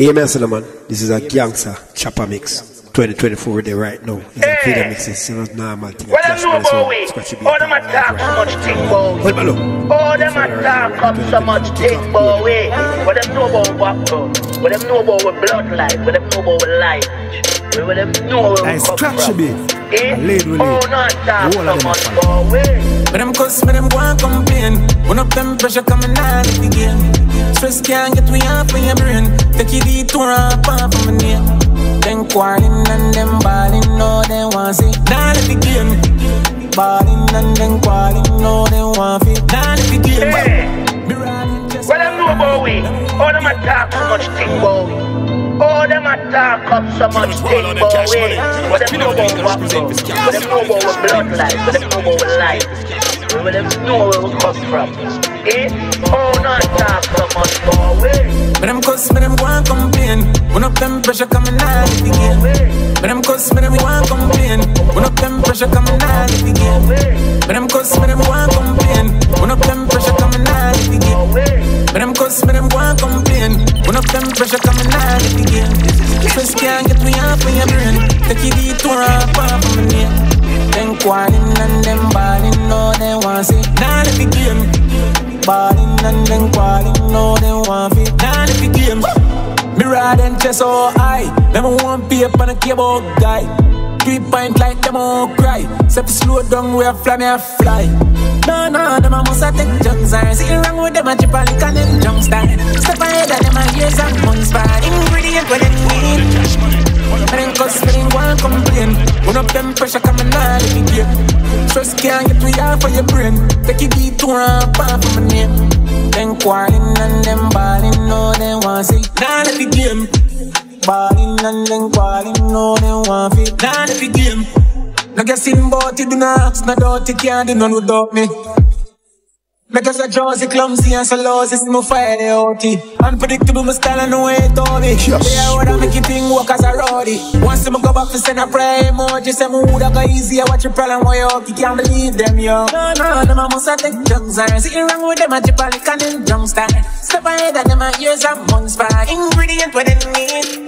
AMS, man. This is a gangster chopper mix. 2024 there right now. It's a feeder mix. It's not normal thing. What them know about we? All them a talk so much thing about Hold. All them a talk up so much thing about we. What them know about what? What them know about our bloodline? What them know about our life? What them know where we Nice come scratch from? a bit. Eh? A lead with Oh, lead. not talk The whole so of them much fine. about we. But them cuss, but them go and complain. One up them pressure coming out of the game. Stress can't get me off of your brain. Take it detour up off of my name. Them quarreling and them balling, no they want see. Now let the game. Balling and them quarreling, no they want fit. Now let the game. Hey. Me riding What them know about we? All them a talk so much thing about we. All them a talk up so much thing about we. What them know about what? What them know about our bloodline? What them know about our life? What them know where we come from? Eh? Oh, not talk so much we. But them cuss, but and complain. One up them pressure coming out game. But them cuss, but and complain. One up them pressure coming out game. But them cuss, but and complain. One up them pressure coming out game. But them cuss, but and complain. One up them pressure coming out game. Stress can't get me off of your brain. Take it detour up off of my name. Them quarreling and them balling, no they want see. Now let the game. Balling and then quarreling, no they want fit. Now let the game. Me ride and chest so high. Them a one paper and a cable guy. Three point like them all cry. Step slow down, we a fly, me a fly. No, no, them a must a take junks and See wrong with them a chip and lick and then jump style. Step ahead of them a years and months by ingredient where they need. And cause me one complain. One up them pressure coming out of the game. Stress can't get me off for your brain. Take it detour up off of my name. Then quarreling and them balling, no they want see. Now let the game. Balling and then quarreling, no they want fit. Now let the game. No guessing about it, do not ask, no doubt you can't do none without me. Because I Josie clumsy and so lousy, see me fire the OT. Unpredictable, my style and the way it all me. Yes. Are what I make it thing work as a roadie. Once me go back to send a prayer emoji, say me woulda go easy, I watch your problem way up, you can't believe them, yo. No, no, them a must a take drugs and see wrong with them, a chip a lick and then jump style. Step ahead of them, a years and months back. Ingredient what they need.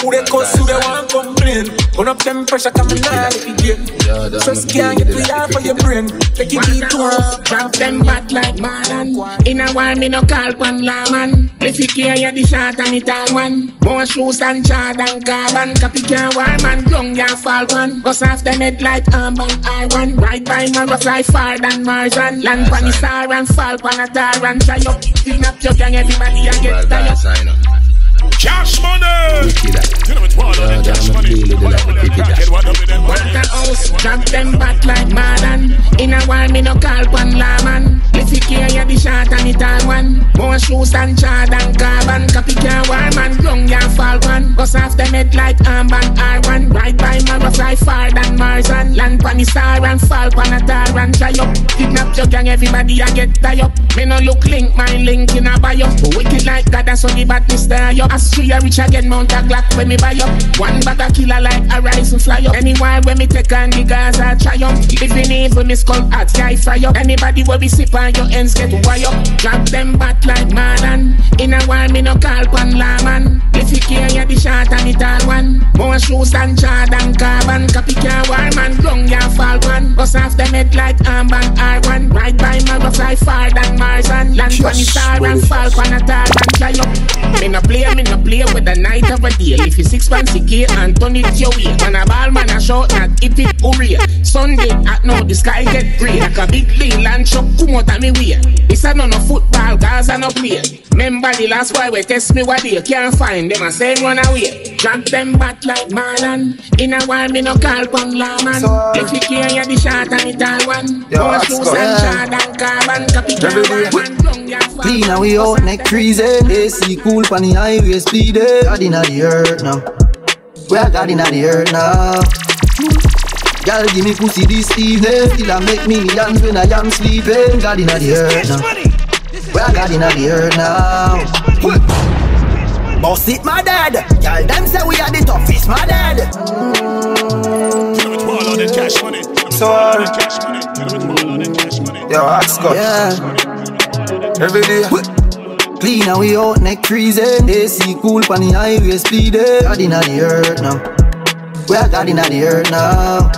Who they cause, who they want complain? Put up them pressure coming out if you get Stress can't get me off of your brain. Take it deep to her Drop them back like Marlon. In a while me no call one lawman. If you care you the short and it all one. More shoes than Jordan carbon Copy can war man Young ya fall one. Bust off them head like armband R1 Ride by man rough like far than Marzan Land pan the star and fall pan a tar and try up. Kidnap your gang everybody and get tired Cash money! You know it's wild on the cash money. Want a house, drop them back like Marlon In a while me no call pan lawman you care you the short and it all one More shoes than Jordan carbon Copy can war man Young ya fall one Bust off them head like armband R1 Ride by rough like far than Marzan Land pan the star and fall pan a tar and try up Kidnap your gang everybody a get tie up Me no look link my link in a bio Wicked like God that's so the bad me stir you Austria rich again mount a Glock when me buy up. One bag a killer like a rise and fly up. Anywhere when me take on the Gaza triumph Living evil me skull hot guy fry up. Anybody where we sip on your ends get wire up. Drop them back like Marlon In a while me no call pan lawman If you care you the short and it all one. More shoes than Jordan carbon. Copy can war man Young ya fall one Bust off them head like armband R1 Ride by go fly far than Marzan. Land on the star and fall pan a tar and fly up. Me no play, me no play with the night of a deal If you six fancy gear and turn it your way. Man a ball, man a shot, not hit it hurry. Sunday at now the sky get grey Like a big land truck come out of me way. This a none of football, cause I no play. Remember the last boy we test me what they can't find. Them a say run away. Drop them back like Marlon. In a while me no call pon lawman. Uh, if you care you the shot and it all one. Yo, More that's shoes good. and carbon Copy can Every day. man Young ya fall Clean and we out neck freezing AC cool pan the highway speeding God inna the earth now We are God inna the earth now Girl give me pussy this evening Still I make millions when I am sleeping God inna the earth now We are God inna the earth now Boss it my dad Girl them say we are the toughest my dad You know it's the cash money. So, on the cash money. You know it's wild the cash money. Yo, hot Scott. Yeah Every day. Clean and we out neck freezing. AC cool pon the highway speeding. God inna the earth now. We are God inna the earth now.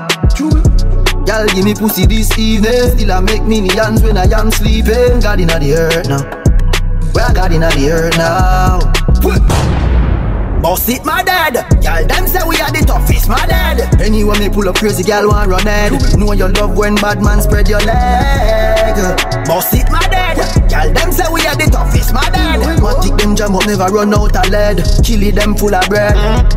Girl, give me pussy this evening. Still I make millions when I am sleeping. God inna the earth now. We are God inna the earth now. Boss it, my dad. Y'all them say we are the toughest, my dad. Anyway, me pull up crazy, girl want run head. Know your love when bad man spread your leg. Boss it, my dad. Y'all them say we are the toughest, my dad. Matic them jam up, never run out of lead. Killy them full of bread.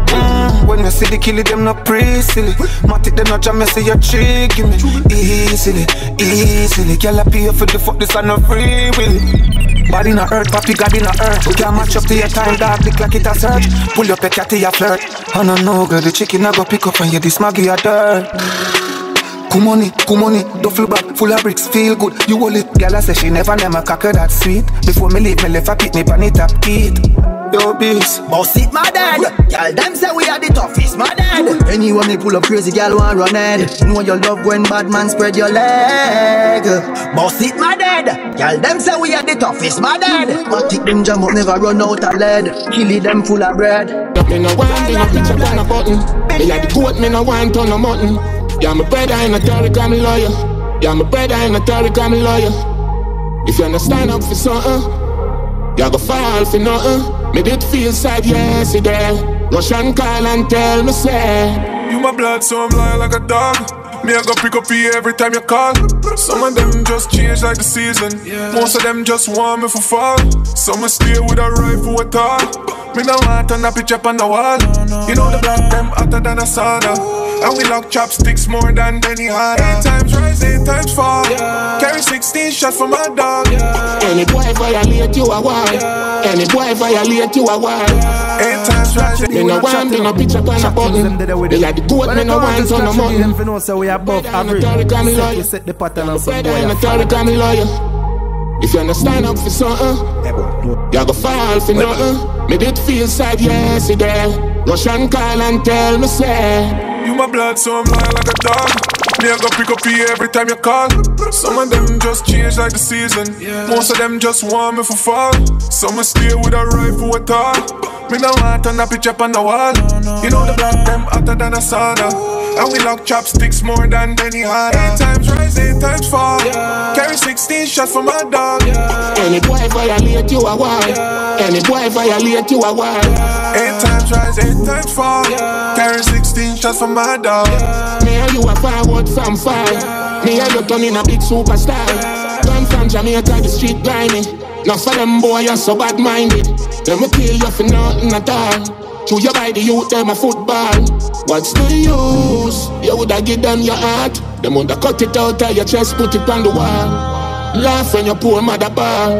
Mm, when me see the killy, them not pre silly. Matic them not jam, me see your trick, give me easily, easily. Girl, I pay for the fuck, this are not free will. Body in a earth, papi God in a earth. We can't match up to your time, dog, look like it a search. Pull up a cat to your flirt. I don't know, girl, the chicken I go pick up and you this maggie a dirt. Kumoni, duffel bag full of bricks, feel good. You hold it, girl. I say she never never cocker that sweet. Before me leave, me left a pick me pan it up, eat. Yo, beast. Boss it, my dad. Girl, them say we are the toughest, my dad. Anyway, me pull up crazy, girl, want run head. Know your love when bad man spread your leg. Boss it, my dad. Girl, them say we are the toughest, my dad. Matic them jam up, never run out of lead. Kill it, them full of bread. Me no want, me no picture on a button. Me like the goat, me no want on a mutton. Yeah, my brother in a Tariq, I'm a lawyer. Yeah, my brother in a Tariq, I'm a lawyer. If you understand up for something, you go fall for nothing. Me did feel sad yesterday. Russian call and tell me say. You my blood, so I'm lying like a dog. Me, I go pick up for you every time you call. Some of them just change like the season. Most of them just want me for fall. Some stay with a rifle at all. Me no want turn a picture on the wall. You know the black them hotter than a sauna. And we lock chopsticks more than any harder. Eight times rise, eight times fall. Carry 16 shots for my dog. Any boy violate you a war. Any boy violate you a war. Eight times rise, Me no want, me no picture on a button. Me like the goat, me no want on a mutton. Them for know so we above average. Set, we set the pattern and some boy Brother in a a Tariq, lawyer. If you understand up for something, you go fall for nothing. Me did feel sad yesterday. Russian call and tell me say. You my blood, so I'm lying like a dog. Me, I go pick up for you every time you call. Some of them just change like the season. Most of them just want me for fall. Some stay with a rifle at all. Me no want turn a picture on the wall. You know the black them hotter than a sauna. And we lock chopsticks more than any harder. Eight times rise, eight times fall. Carry 16 shots for my dog. Any boy violate you a war. Any boy violate you a war. Eight times rise, eight times fall. Carry 16 shots for my dog. Me and you a forward from far. Me and you turning a big superstar. Come from Jamaica, the street grimy. Now for them boy, you're so bad minded. Them will kill you for nothing at all. To your body, youth, them a football. What's the use? You woulda give them your heart. Them woulda cut it out of your chest, put it on the wall. Laugh when your poor mother ball.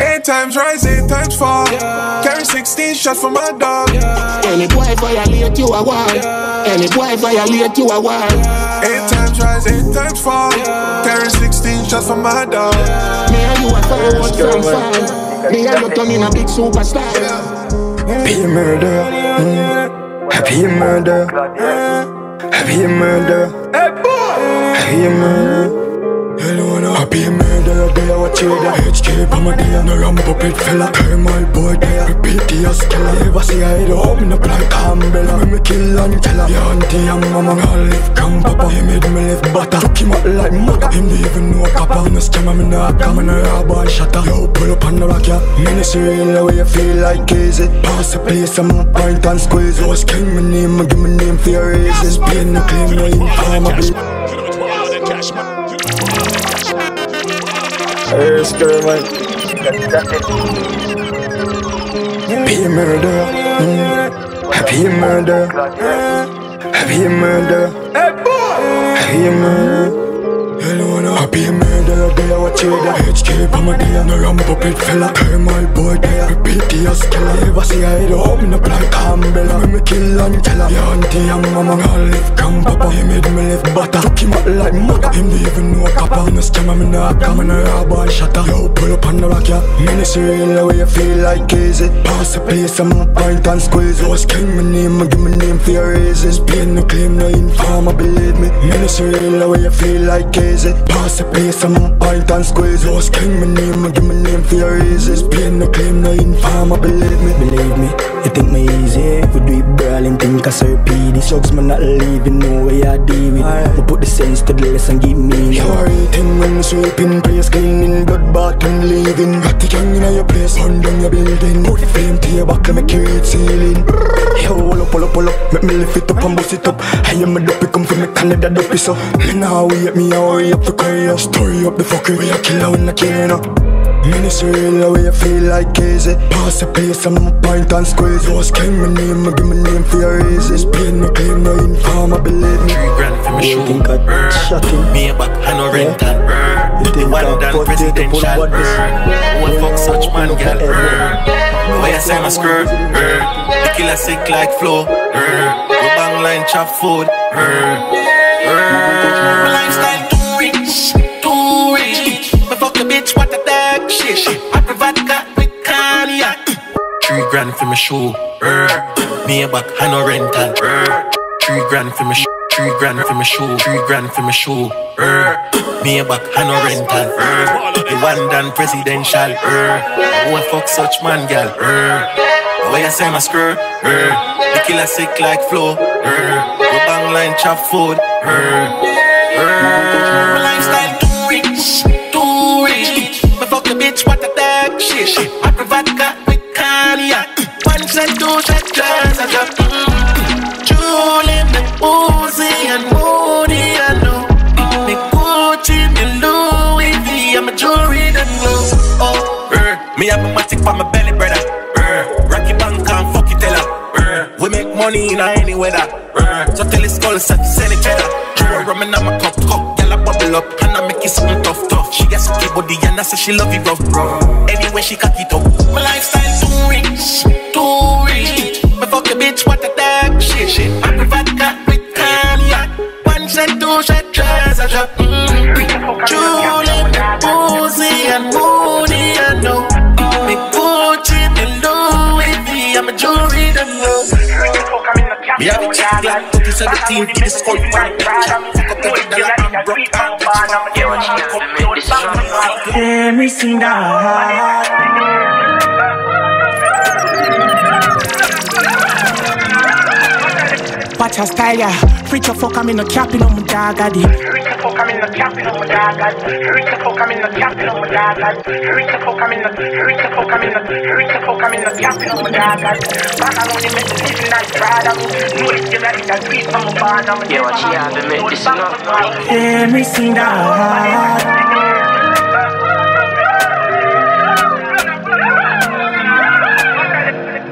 Eight times rise, eight times fall. Carry 16 shots for my dog. Any boy violate you a war. Any boy violate you a war. Eight times rise, eight times fall. Carry 16 shots for my dog. Me and you a forward from far. Me and you turning a big superstar. Happy murder. Mm. Happy murder. Happy murder. Happy murder. Hello, no happy murder, they are what you da HK pa my day, no rum puppet fella. Thermal boy there, repeat the skella Never see I head up, me no play Campbell Me me kill and tell her, your auntie and mama. All live come papa, he made me live butter. Took him out like maca, him don't even know papa No scammer, me no hacker, me no robber and shatter. Yo, pull up on the rock, yeah. Ministry in the way you feel like easy Pass the place, I'm point and squeeze Was king, my name, I give my name for your raises Pain no claim, no informer, Earth girl, man. Happy murder. Happy murder. Happy murder. Hey boy Happy murder. Hello, no happy murder, they are what you da HK pa my day, no rum puppet fella. Thermal boy there, repeat the skella Never see I head up, me no play Campbell Me me kill and tell her, your auntie and mama All live come papa, he made me live butter. Took him out like maca, him don't even know papa No scammer, me no hacker, me no robber and shatter. Yo, pull up on the rock, yeah. Ministry in the way you feel like easy Pass the place, I'm on point and squeeze Was king, my name, I give my name for your raises Pain no claim, no informer, believe me. Ministry in the way you feel like easy Pass The place, I'm on point and squeeze. Lost king, my name, I give my name for your reasons. Plain no claim, no informer, believe me. Believe me, you think me easy eh? We do it brawling, think I serve P These drugs, man, not leaving, know way I deal with We put the sense to the lesson, give me You're eating when sweeping, place cleaning Blood bath and leaving. Got the gang in your place, run down your building. Put the flame to your back, let me carry it ceiling. Yo, pull up, pull up, pull up Make me lift it up and bust it up. I am a dopey, come from me Canada dopey So, me now wait me, I hurry up the career Story up the fuckery, we a killer when I care now Ministry real way you feel like easy Pass the place, I'm on point and squeeze What's king, my name, I give my name for your reasons Pain, no claim, no inform, I believe me Three grand for me You shoe. think I shot him? Me back, I no rental. Brr. You think One done put it to pull presidential. what this? Brr. Who fuck such man, girl? Why you say my skirt? The killer sick like flow. Go bang line chop food. My lifestyle bitch, what a dark shit. I vodka with cognac. Three grand for my shoe. Brr. Me back, I no rental. Brr. Er. Three grand for my shoe. Three grand for my shoe. Three grand for my shoe. Brr. Me a back, I no rental. Brr. Er. The one done presidential. Brr. Who a fuck such man, girl? Brr. Why you say my skirt? Brr. The killer sick like flow. Brr. Go bang line chop food. Brr. My lifestyle too rich, bitch, what a dark shit. I vodka with cognac. One shot, two shot, just a drop. Julie, me Uzi and Moody, I know. Me Gucci, me Louis V, I'm a jewelry that glow. Oh, er, me have a matic for my belly, brother. Er, Rocky Bank and fuck it, tell her. Er, we make money in any weather. Er, so tell his skull, set send each other. Er, rum in my cup, cup, up, and I make it something tough, tough. She got sucky body and I say she love it rough, rough. Anyway, she cock it up. My lifestyle too rich, too rich. Me fuck a bitch, what a dark shit, shit. I'm a vodka with cognac. One shot, two shot, just a drop. Mm. Julie, Uzi and Moody, I know. Me Gucci, me Louis V, I'm a jewelry that know. Me have a chick like 2017, give the skull fan. Fuck up every Let me sing that. Watch her style, yeah. Your fuck, I'm in a capping on my dog, I did. Rich the fuck, I'm in the capital, I'm a dog. Rich the fuck, I'm in the capital, I'm a dog. Rich the fuck, I'm in the, rich the fuck, I'm in the, rich the fuck, I'm in the capital, I'm a dog. Man, I only make the living like pride. I'm know it's the life that a barn. I'm a Yeah, what she have to make this enough. Let me sing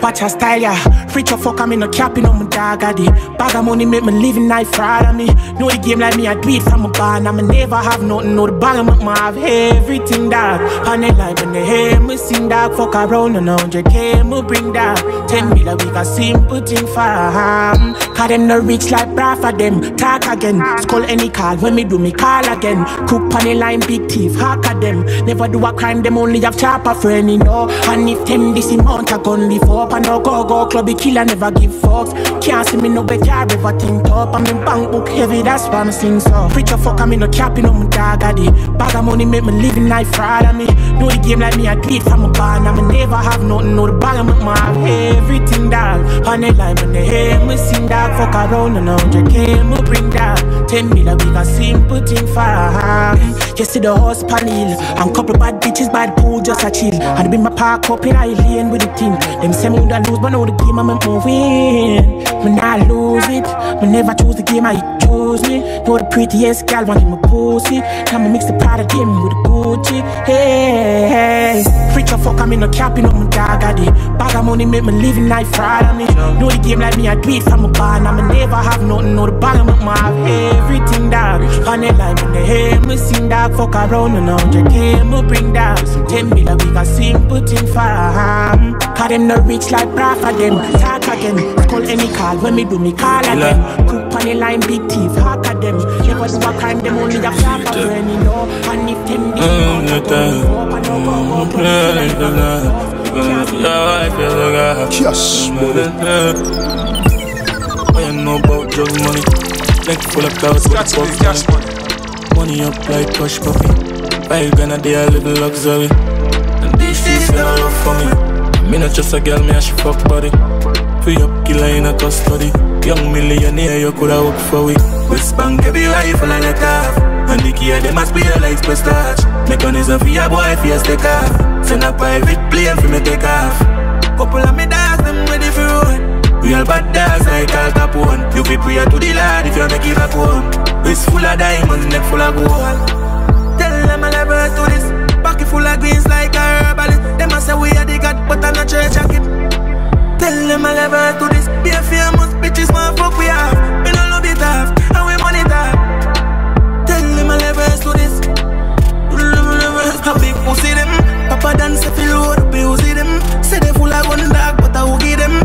Watch her style, yeah. Freak your fuck, I'm in a capping on my dog. Bag of money make me living life fraud on me. Know the game like me, I do it from a barn. I'ma never have nothing, know the bag of my have everything, dog. On the line when they hear me sing, dog. Fuck around and 100k, me bring dog. 10 mil a week, a simple thing for them. Cause them no rich like bra for them. Talk again, skull any call when me do me call again. Cook on the line, big thief, hack at them. Never do a crime, them only have chopper friend, you know. And if them this amount, I gun live up. And no go go clubby killer, never give fucks. Can't see me no better, ever think up. I'm in bank book heavy, that's why I'm sing so. Preach a fuck, I'm in no capping on my dog, did. Bag of money make me living life on me. Know the game like me, I do from a barn. I'ma never have nothing, know the bag of my everything, dog. On the line when they hear me sing, dog. Fuck around and 100k, me bring dog. 10 mil a week, a simple thing for. You see the horse panel, and couple bad bitches, bad pool, just a chill. And be my park up in I lane with the team. Them say me woulda lose, but now the game I'm moving. Me not lose it, me never choose the game, I choose me. Know the prettiest gal want my pussy. Now me mix the Prada game with the Gucci. Hey, hey. Freak your fuck, I'm in a capping on my dog, I did. Bag of money make me living life fraud on me. Know the game like me, I do it from a barn. I'ma never have nothing, know the bag of my everything, dog. On the line when they hear me sing, dog. Fuck around and 100k, me bring dog. 10 mil a week, a simple thing for them. Cause them no rich like bra for them. Talk again, call any call when me do me call again. Cook on the line, big thief, hack at them. Never do a crime, them only a flap a friend, you know. And if them this amount, I gun live up. And no go go club. Yes, I know about drug money. Neck full of clouds, but it's fuck money. money up like push puppy. Five grand a day, a little luxury. And these sheets fell love for me. Me not just a girl, me a she fuck body. Free up killer in a custody. Young millionaire, you coulda work for we. West Bank, every rifle I let off. And the key, they must be a light prestige. Mechanism for your boy, for your stick off. Send a private plane for me take off. Couple of me dogs, them ready for road. Real bad dogs like Al Capone. You be prayer to the Lord if you make it back home. Wrist full of diamonds, neck full of gold. Tell them I never do this. Pocket full of greens like a herbalist. Them a say we are the God, but I'm not church jacket. Tell them I never do this. Be a famous bitches, want fuck we have. Me no love it off, and we money top. Tell them I never do this. A big pussy them. Papa dance if you load up, you see them. Say they full of gun dog, but I will give them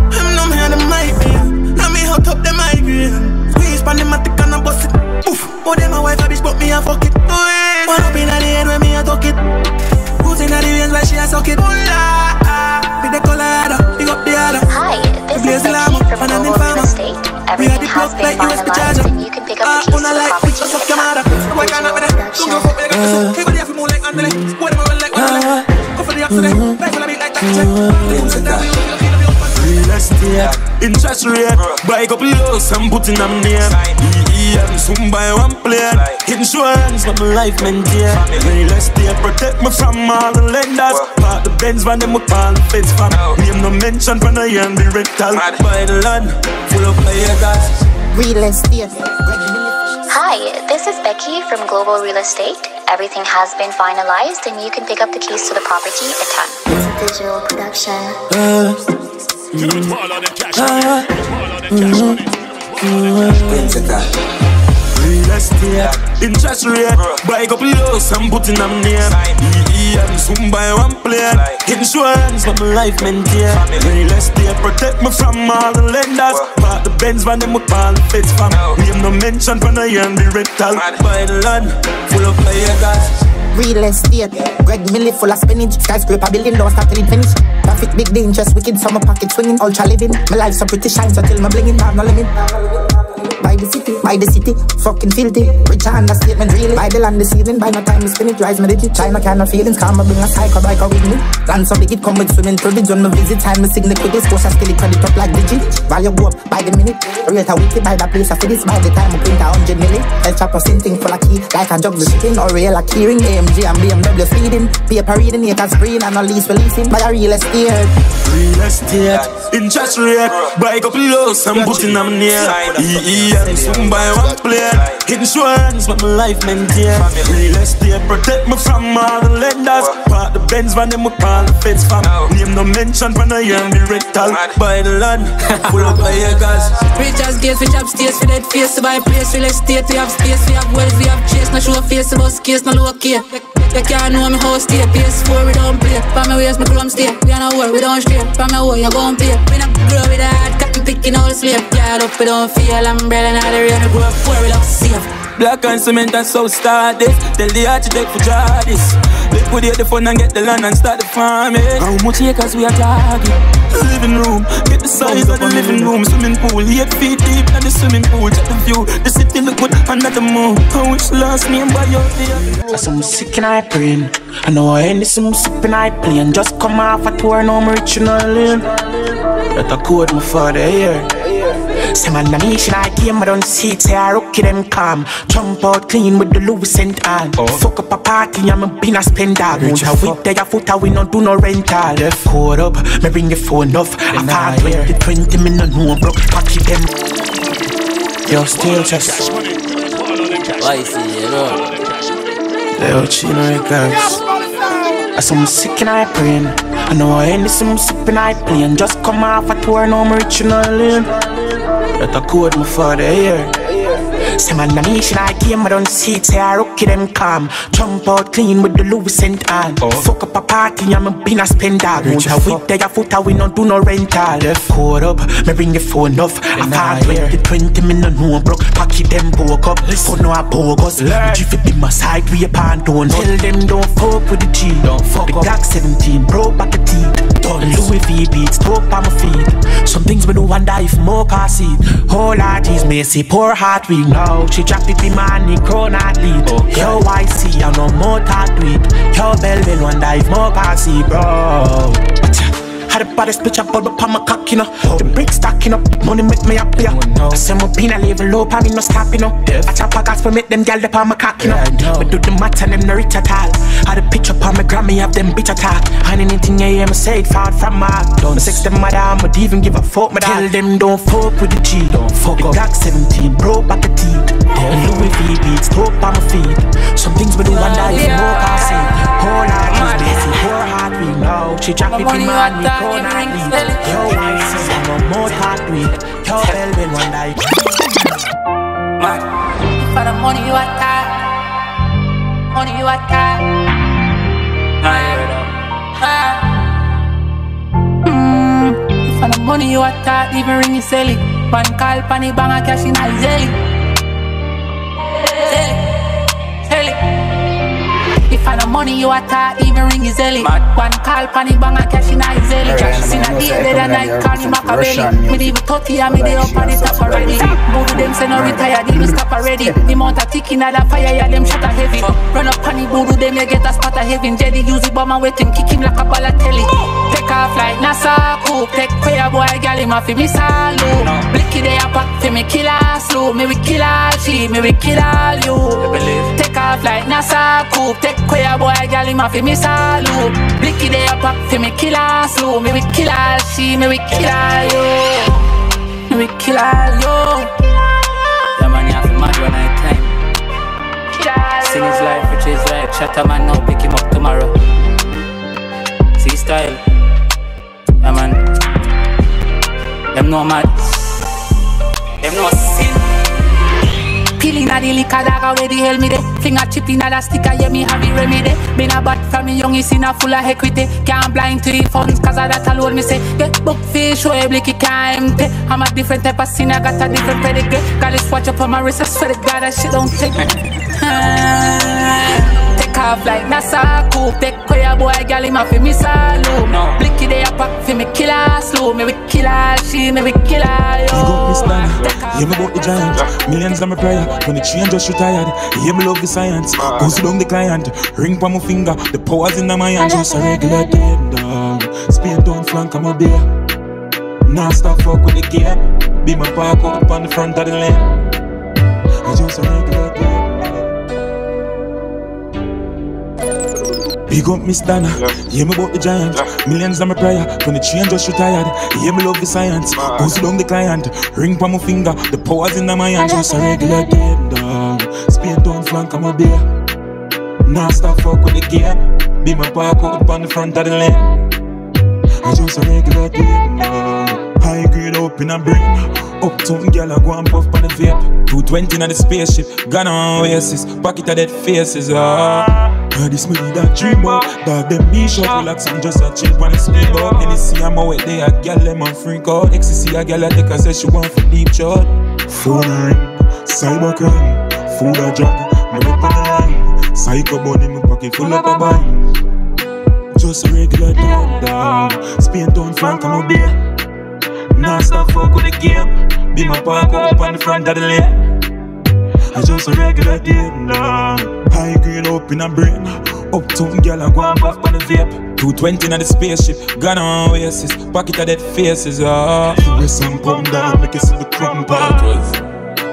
interest rate, buy couple house and put in a name. EEM, soon buy one plane. Insurance, but my life maintain. Real estate, protect me from all the lenders. Park the Benz van them with all the feds from. Name no mention from the young be rectal. Buy the land, full of players. Real estate. Hi, this is Becky from Global Real Estate. Everything has been finalized and you can pick up the keys to the property at 10. Digital production. Real estate, interest rate, buy couple house and put in a name. EEM, soon buy one plane. Insurance, but my life maintain. Real estate, protect me from all the lenders. Park the Benz van them with all the feds from. Name no mention from the young be rectal. Buy the land, full of players. Real estate, Greg Millie full of spinach. Skyscraper building, don't start till it finish. Traffic big dangerous, wicked summer pocket swinging. Ultra living, my life so pretty shine So till my blinging, have no limit By the city, by the city, fucking filthy Rich understatement really, by the land the season By no time is spinach, drives me digit China kind of feelings, calm me bring a psycho biker with me Land so big it come with swimming privilege On my visit, time me signal with this Scotia still it credit up like digit Value go up by the minute Rate a weekly, by the place I feel this By the time I print a hundred milli. El Chapo thing full of key. Like a jug the shipping or real a keyring AMG and BMW speeding Paper reading, acres green and no lease releasing By a real estate. Real estate, interest rate, buy couple house and put in a name. EEM, soon buy one plane. Insurance, but my life maintain. Real estate, protect me from all the lenders. Park the Benz van them with all the feds from. Name no mention from the young be rectal. Buy the land, full up by acres. Rich as gates, we job states for that face to buy place. Real estate, we have space, we have wealth, we have chase. No show face, about case, no low key. You can't know me how stay PS4 we don't play For me ways me come stay We are not war we don't stray For me war you gon' pay We not grow with cotton picking all the Yard up we don't feel umbrella Now the rain we grow up poor we love safe Black and cement and so start this. Tell the architect for draw this. Liquidate the fund and get the land and start the farming eh? How much acres we are talking? Living room, get the size of the living room. Swimming pool, eight feet deep in the swimming pool. Check the view, the city look good under the moon. I wish last name by your day Some sick and I brain. I know I ain't some sipping I plane. Just come off a tour, now I'm rich in a lane That a code my father here Say man, a nation I came, I don't see it, say I rock it. them calm. Jump out clean with the Louis St. Anne oh. Fuck up a party, I'm a bin a spender Mount a week, there foot, we don't do no rental. Left code up, me bring your phone off I can't 20, 20, me no know, bro Pocket them. Yo, still just Why see, you know? Yo, Chino Records. I some sick in I brain I know I ain't some sipping I plane Just come off a tour, now I'm rich in a lane That a code my father here Say man, a nation I came, I don't see it, say I rock it, them calm. Jump out clean with the Louis St. Anne. Oh. Fuck up a party, I'm a bin a spender Mount a week, there foot, we don't do no rental. Left code up, me bring your phone off I thought 20, 20, me no know, bro. Pocket them broke up, so no I bogus. Me jiffy be my side, we a pan don't. Tell them don't fuck with the G. Don't fuck the Glock 17, bro back the teeth. Done Louis V beats, dope on my feet. Some things me do wonder if more car seat. Oh, Whole heart is messy, poor heart we know. She it be money, crown not lead. Yo, I see, I no more talk it. Yo, bell bell wonder if more seat, bro. Had the baddest bitch, I bulb up on my cock, you know. The bricks stacking up, money make me happy. I say my pin, I level low, pa me no stop, you know. I chop a gas for make them gal up on my cock, you know. But do the math and them no rich at all. I had a picture on my Grammy, have them bitch attack. And anything I am say it far from my Don't sex them mother, I'ma even give a fuck, my Tell them don't fuck with the G, don't fuck up. Glock 17, broke back the teeth. Louis V beats, top on my feet. Some things we do and die if more can see. Whole heart is busy, poor heart we know. She drop it in my knee, crown not lead. Yo, I see, I'm no more heart weak. Yo, bell bell one night. Man, for the money you attack, money you attack. Mm, for the money you attack, even ring you sell. One call, panic bang, a cash in a zelly. If I no money you attack, even ring is zelly. One call, panic bang, a cash in a zelly. Cash in a day, dead and night, call him Machiavelli. Me leave it 30 and me day up on the top already. Both of them say no retire, they stop already. The amount of ticking at the fire, yeah, them shot a heavy. Run up on the boodoo, them you get a spot of heaven. Jedi use it, but my waiting, kick him like a ball of telly. Take off like NASA, coupe, take prayer boy, gal him off me salute. Blicky they a pack for me kill her slow, me we kill all she, me we kill all you. Take off like NASA, coupe, take prayer boy, gal him off me salute. Blicky they a pack for me kill her slow, me we kill all she, me we kill all you. Me we kill all you. Man, you have to mad one night time. Sing his life, which is right. Shut up, man, now pick him up tomorrow. See style. Yeah, man. Them no mad. Them no sin. Peeling a the liquor dagger where the hell me Finger chip in a the sticker, yeah me have it remedy. Been a bad from me young, is in a full of equity. Can't blind to the funds, cause of that alone me say Get book fish, show a blicky can't empty. I'm a different type of sin, I got a different pedigree. Got this watch up on my wrist, I swear to God that shit don't take Take off like NASA. Coupe Take queer boy, gal him off me salute. No. Blicky they a pack for me kill her slow. Me we kill her, she me we kill her yo. You got me stand, hear me about the giant? Millions on my prayer, when the train just retired Hear me love the science, uh. goes down the client. Ring pa my finger, the powers in my hand Just a regular day, dog. Spain down flank, I'm a beer Nah stop fuck with the gear. Be my park up on the front of the lane. I just a regular day Big up Miss Dana, hear me about the giant. Millions on my prayer, when the train just retired Hear me love the science, goes down the client. Ring pa my finger, the powers in my hand Just a regular day, dog. Spain down flank, I'm a beer. Nah stop fuck with the game. Be my park up on the front of the lane. I just a regular day, dog. High grade up in a brain. Uptown girl, I go and puff on the vape. 220 in the spaceship, gone on oasis. Pocket of dead faces, ah uh, This me that a dream up Dog them be short, relax and just a chill the speed up. Any see I'm out there, a girl them on freak out. Ecstasy, a girl I take her say she want for deep shot. Phone ring, cybercrime, food a drug. Me up on the line, psycho bunny, my pocket full up a bind Just a regular dog, dog. Spain town front, I'm a beer Nah stop fuck with the game. Be my park up on the front of the lane I just a regular day, nah High grade up in a brain Uptown girl, I go and puff on the vape. 220 in the spaceship, gone on oasis. Pocket of dead faces, ah. Press and pump down, make you see the crumb part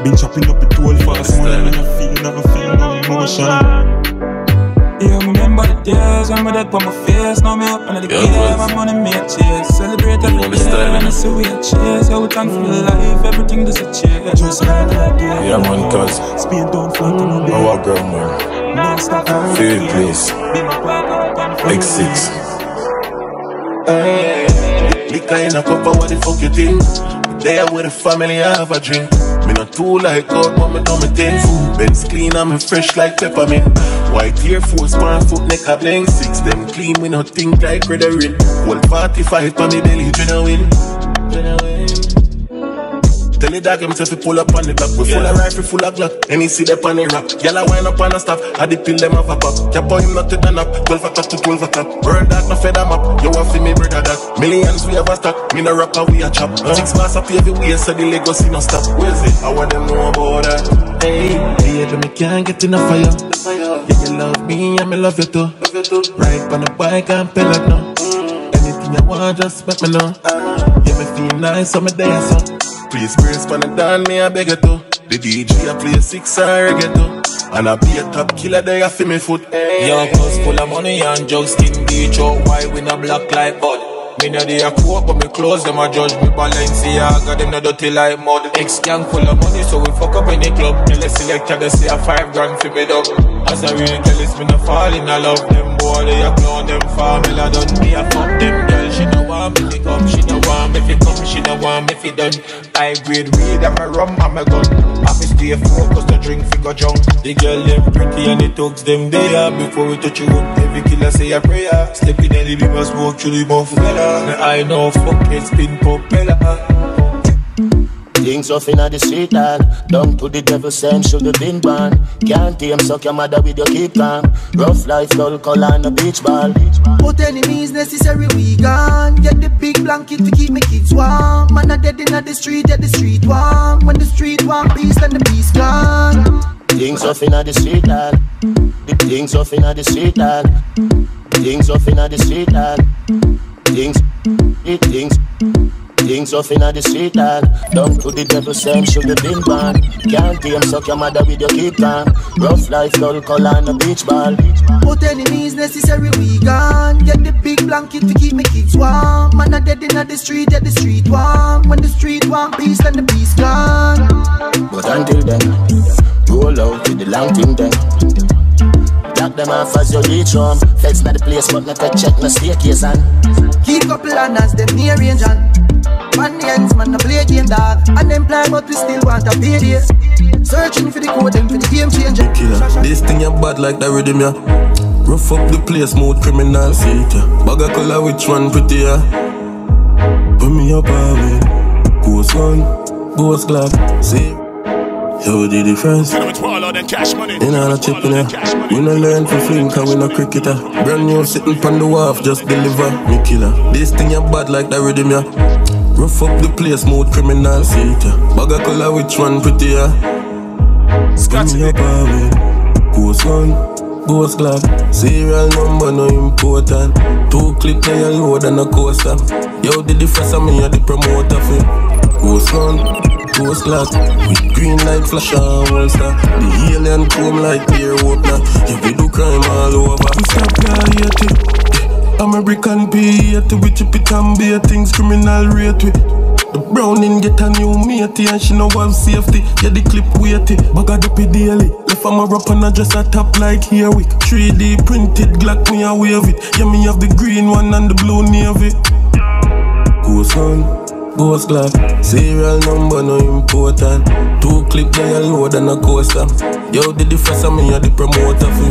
Been chopping up the toll fast. Money I feel, not feel no emotion. Yeah, I remember the days when my dad put my face Now me up under the game, my money make chase Celebrate every day. when I see we a chase Yeah, we thankful for mm. life, everything does a chase. Just like that day Yeah man, cuz Speed down flat on mm. the day. Our ground man. Non-stop Feel it please X6 Liquor in a cup, what the fuck you think? There with the family, I have a drink. Not too like out, but me do me things. Benz clean and me fresh like peppermint. White Air Force, one foot neck a bling. Six them clean, me not think like red ring. One 45 on me belly, know win. Tell it dog himself, he pull up on the block. We full of rifle, full of glock. And he see the the rock. Y'all wind up on the stop. I the pill them off a pop. Cap on him not to the nap. 12 o'clock to 12 o'clock. Burn that, no fed them up. You want for me, brother that. Millions we have a stock. Me no rapper, we a chop. Six bars up every way, so the Lego see no stop. Where's it? I want them know about that. Hey, baby, me can't get enough of you. Yeah, you love me, and me love you too. Ride on the bike and pellet now. Anything you want, just let me know. Yeah, me feel nice, so me there, so. Please brace for the down, me I beg you to. The DJ I play six and reggae too. And I be a top killer there, I feel me foot. Eh. Young cuz full of money and jug skin beach out Why we not black like bud Me no dey a coke but me clothes them a judge me Balenciaga them no dirty like mud. Ex gang full of money so we fuck up the club. Me let's select they say a five grand for me dog As a real tell me no fall in a love. Them boy they a clown them formula done. Me a fuck them girl she no want me to come She no want me to come she no want me to done. I grade weed and my rum and my gun. I me stay focused to drink figure junk. The girl them pretty and the thugs them there. Before we touch you up every killer say a prayer. Step in the beam and smoke through the mouth fella I know fuck it spin propeller Things off inna the street and Down to the devil same shoulda been born. Can't tame suck your mother with your keep calm. Rough life dull color on the beach ball. But enemies necessary we gone. Get the big blanket to keep my kids warm. Man a dead inna the street, yeah the street warm. When the street warm, peace then the peace gone. Things off inna the street and the Things off inna the street and Things off inna the street and Things, it things Things off inna the street and Down to the devil same sugar been born. Can't tame suck your mother with your keep calm Rough life dull color on the beach ball. But enemies necessary we gone. Get the big blanket to keep my kids warm. Man a dead inna the street, yeah the street warm. When the street warm, peace then the peace gone. But until then Roll out with the long thing then Lock them off as you reach home. Feds na the place but not a check no staircase and Keep couple as them near range and Man the ends man no play game dog And them plan but we still want a payday. Searching for the code them for the game changer Killer, this thing you bad like the rhythm ya Rough up the place, smooth criminal seat ya Bag of color, which one prettier? Put me up with Ghost gun, ghost glock, see Yo, the difference In all the chip in ya We no learn for fling cause we no cricketer. Brand new sitting pon the wharf, just deliver. Me killer. This thing you bad like the rhythm ya. Rough up the place, smooth criminal seat ya Bag of color, which one prettier? Put me up with Ghost gun, ghost glock Serial number no important. Two clip na your load and a coaster. Yo, the difference of me, you the promoter for. Ghost gun, ghost glock With green light flash and holster The alien comb like beer opener You we do crime all over We stop reality American P80 We chip it and beer things criminal rate we the browning get a new matey and she know have safety. Yeah, the clip weighty. Bag of the daily. Left on my up and I just a top like here week. 3D printed Glock me a wave it. Yeah, me have the green one and the blue navy. Ghost gun, ghost glock. Serial number no important. Two clip they a load and a coaster. Yo, did the difference of me a the promoter for.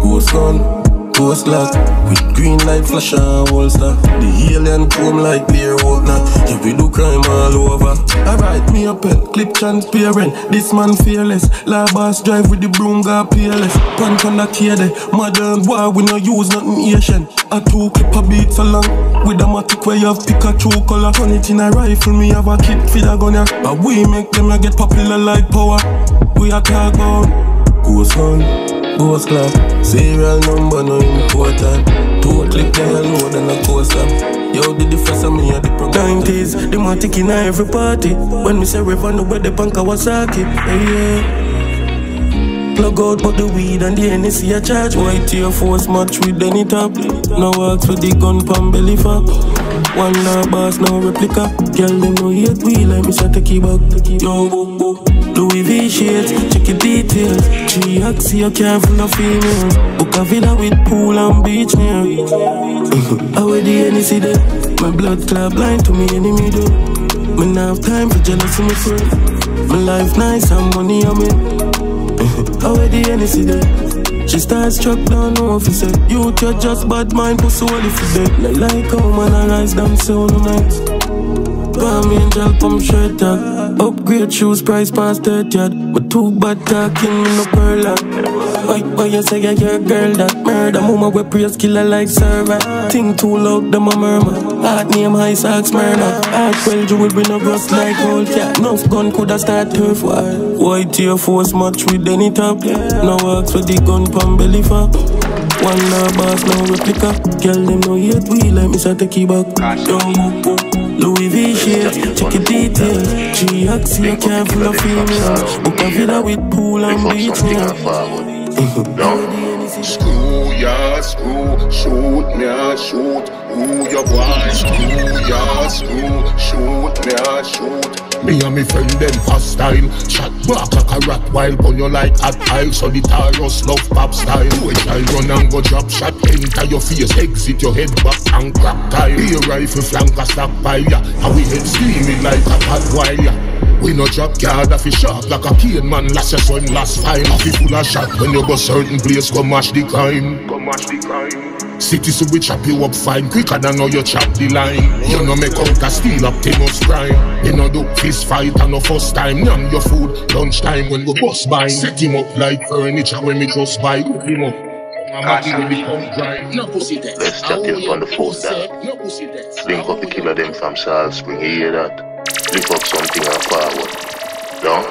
Ghost gun, ghost glock. With green light flash and holster. The alien comb like beer opener. Yeah, we do crime all over. Alright, me a pen, clip transparent. This man fearless. La boss drive with the broom got peerless. Punch on the there. Modern boy, we no use nothing Asian. A two clip a beat so long. With a matic where you have Pikachu color. Turn it in a rifle, me have a kit for the gun. But we make them a get popular like power. We a talk about Ghost gun, ghost clock Serial number no important. Two clip they a load and a coaster Yo, did the difference of me and the promoter. 90s, the man in every party. When me say rev on the way, the punk Kawasaki yeah, yeah. Plug out but the weed and the NSC a charge White Air Force match with any top. Now walks with the gun pan belly fat One boss, no replica. Girl, them no hate we like me shot take it back. Yo, go, go Louis V shades, check your details. Three axi, you careful no female. Book a villa with pool and beach near. I wear the NSC there My blood clot blind to me enemy though Me not have time for jealousy, my friend. My life nice and money I'm in I wear the NSC there She starts struck down, no officer. Youth, you're just bad mind, pussy, what if you dead Not like how man, I rise down so night Palm angel pump shirt tag. Upgrade shoes price past 30 yard. But too bad talking no pearl. Why, why you say you're your girl that murder? Mama we praise killer like server. Think too loud, them a murmur. Heart name high socks murder. Heart well jewel we no rust like old cat. No gun coulda start turf war. White Air Force match with any top. No works with the gun pump belly for. One love boss, no replica. Girl, them no yet we like to keep back. Don't go, Shade, check the details. G-Axi, you can't full of female. Book a villa with pool and beach Screw ya, screw, shoot me shoot. Who your boy? Screw ya, screw, shoot me shoot. Me and me friend them hostile Shot back like a rat while pon you like hot pile So the Taurus love pop style. It I run and go drop shot Enter your face, exit your head back and crack tile. A rifle flank a stockpile yeah And we head steaming like a hot wire. We no drop guard off sharp like a cane man. Last your son last fine. Off full of shot. When you go certain place go mash the crime. Go mash the crime City so we chop you up fine quicker than how you chop the line. You no make out a steal up Thanos crime. You no do fist fight and no first time Yam your food lunchtime when we bust by. Set him up like furniture when me just buy Whip him up. Let's chat you on the phone that. Link up the killer them from Salt Spring, you hear that? Lift up something and forward. Down.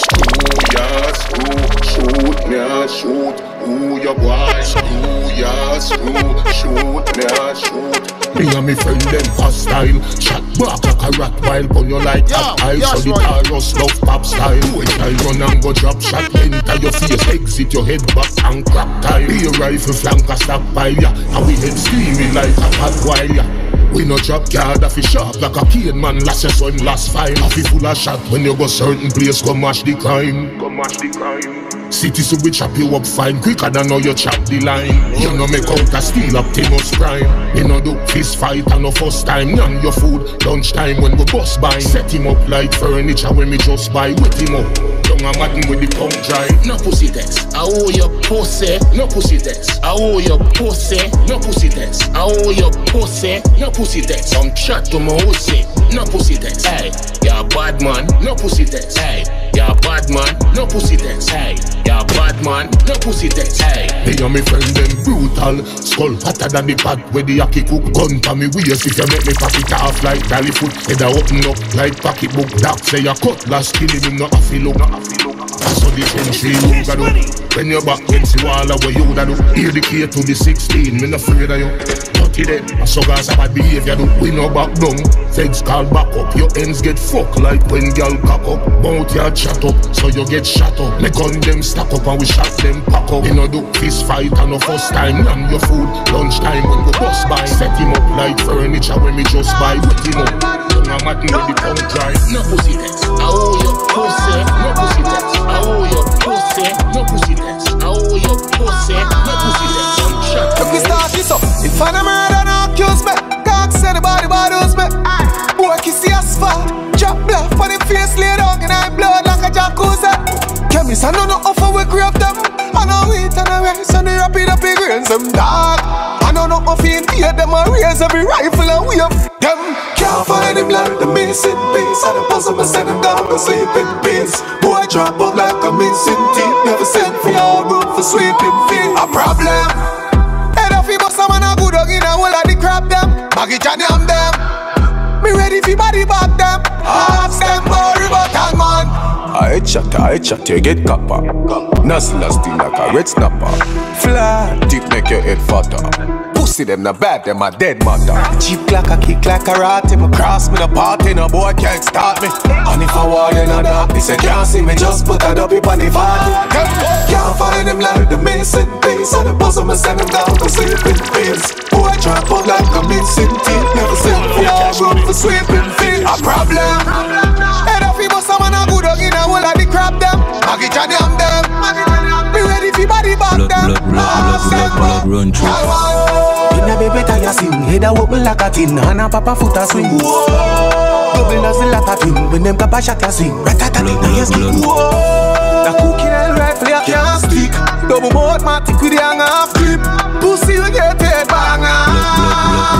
Screw ya, screw, shoot me a shoot. Who your boy? Screw ya, screw, shoot me a shoot. Me and me friend them hostile. Shot back like a rat while pon you like hot ice So the Taurus love pop style. When I run and go drop shot Enter your face, exit your head back and crack tile. Be a rifle flank a stockpile yeah. And we head steaming like a hot wire yeah. We no drop card off sharp like a cane man last your son last fine Off full of shot when you go certain place go mash the crime. Go mash the crime City so we chop you up fine. Quicker than how you chop the line. You no make out a steal up Thanos prime. You no do fist fight and no first time. None your food lunchtime when we bust by. Set him up like furniture when me just buy. Whip him up. Young a madden with the pump dry No pussy test. I owe your pussy. No pussy test. I owe your pussy. No pussy test. I owe your pussy. No pussy test. Some chat to my pussy No pussy test. Hey, you're a bad man. No pussy test. Hey, you're a bad man No pussy test Hey, you're a bad man No pussy test Hey. Me and me friend them brutal Skull hotter than the pot where the yaki cook Gun for me. Waist if you make me pop it off like dolly foot. Head a open up like pocketbook. Doc say a cutlass killing him not a feel look So the country you got do When you back against the wall what you da do Hear the key to the 16 me no afraid of you Dirty them a suggers a behavior don't We no back down? Feds call back up Your ends get fucked like when girl cock up. Mouth chat up So you get shot up. Me gun them stack up and we shot them pack up. You no do fist fight and no first time Yam your food. Lunchtime when we bust by. Set him up like furniture when we just buy. Wet him up. Young a madden with the pump dry No pussy test. I owe your pussy. No pussy test. I owe your pussy. No pussy test. I owe your pussy. No pussy shot Look, we start this up. If I no murder, no accuse me. God said the body bothers me. Boy, kiss the asphalt. Drop blood for the face, lay down in I blood like a jacuzzi. Chemist, I know no offer we grab them. I know wait and I race and the rapid up the grains them dog. I know no offer invade them and raise every rifle and wave them. Can't find him like the missing piece. And the puzzle me send him down to sleep in peace. Boy, drop out like a missing teeth. Never sent for your room for sweeping feet. A problem. Baggage and them. Me ready for body back them. Ask them worry about man. I chat, I chat, you get copper. Nuzzler sting like a red snapper. Fly, deep make your head fatter. Pussy them not bad, them a dead matter. Cheap like a kick like a rat. Him a cross me the party, no boy can't start me. And if I war in a darkness, they can't see me. Just put a dopey on the party. Can't find him like the missing piece. And the puzzle me send him down to sleeping pills. Boy drop out like a missing teeth. Never sent for your room for sweeping feet. A problem. Head off, he a man a good dog in a hole of the crap them. And yam them. Be ready for body back Blood, them. blood, blood, blood, blood, blood run through. In a baby tire sing, head a open like a tin, and a papa foot a swing. Double as the latter twin, when them papa shot a swing. Ratatati, now you stick. The cooking and rifle you can't stick. Double boat, matic with the off clip. Pussy will get head banger.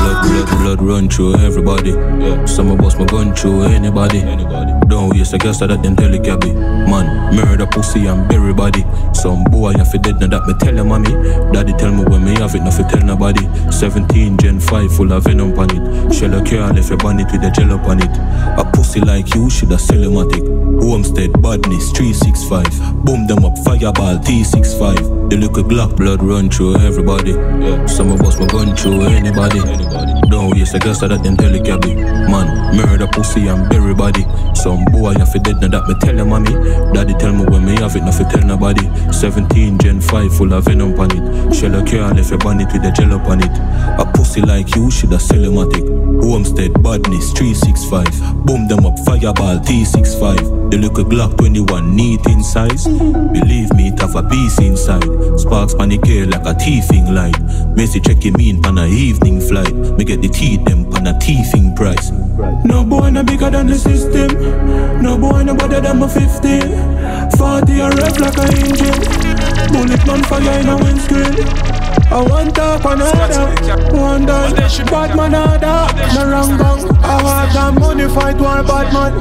Blood, blood, blood run through everybody. Yeah. Some of us my gun through anybody. anybody. Don't waste a gas that them tell it cabby. Man, murder pussy and bury body. Some boy have to dead now that me tell your mommy. Daddy tell me when me have it, nothing tell nobody. 17 Gen 5 full of venom on it. Shell a car left a bandit with a gel up on it. A pussy like you should have cinematic. Homestead badness 365. Boom them up fireball T65. The little Glock blood run through everybody. Some of us my gun through anybody. Don't waste a gas that them tell it cabby. Man, murder pussy and bury body. Some boy have to dead now that me tell your mommy. Daddy tell me when me have it, nothing tell nobody. 17 Gen 5 full of venom on it. Shell a car left a bandit with a up on it. A pussy like you should have cinematic. Homestead badness 365. Boom them up fireball T65. The little Glock 21 neat in size. Believe me, it have a piece inside. Sparks panic air like a thieving light. Messi check him in on a evening flight. Me get the teeth them on a thieving price. No boy no bigger than the system. No boy no better than my 15. 40 a rev like a engine. Bullet man fire in a windscreen. I want top another, one done. Bad man order, no wrong bang. I want that money fight war bad man.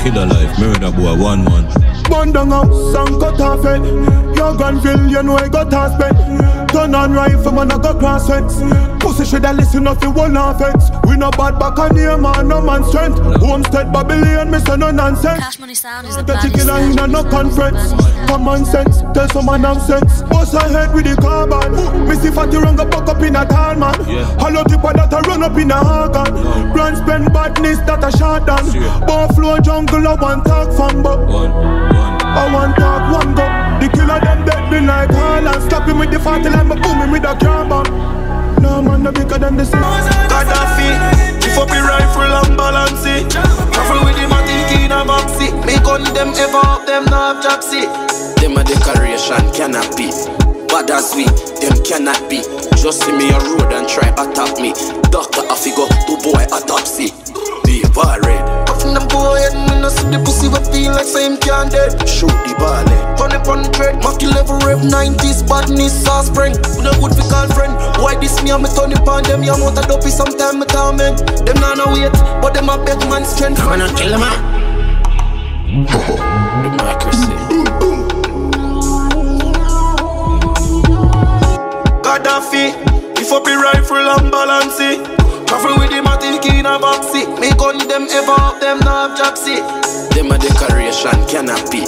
Killer life, murder boy, one man. Bun down house and cut off head. Your gun fill, you know I got a spent. Turn on rifle, man, I got cross fence. Pussy shoulda listen nothing one offense. We no bad back on here, man, no man strength. Homestead Babylon, me say no nonsense. Cash Money Sound is the The chicken baddest in a no conference. Common sense, tell some man nonsense. Bust a head with the carbon. Me see fatty run go buck up in a tall man. Hollow tipper that a run up in a organ. Grand spend badness that a shot down. Buffalo jungle, I want talk from but. I want talk one go. The killer them dead me like Haaland. Slap him with the 40 line, but boom him with a carbon. No man no bigger than the sea. Gaddafi, if up the rifle and balance it. Travel with the matic in a backseat. Me gun them ever up, them not have jacksie. Them a decoration cannot be. Bad as we, them cannot be. Just see me a road and try attack me. Doctor a figure, two boy autopsy. Be bar red. From them boy head, me no see the pussy we feel like same can dead. Shoot the ball eh. Turn up on the tread, Mackie level rev 90s, badness sauce spring. We no good for call friend. Why this me and me turn it on them? You want a dopey sometime me torment. Them nah no wait, but them a beg man strength. I'm gonna kill them Democracy. Gaddafi, if up the rifle and balance it. Travel with the matic in a backseat. Me gun them ever up, them not jacksie. Them a decoration cannot be.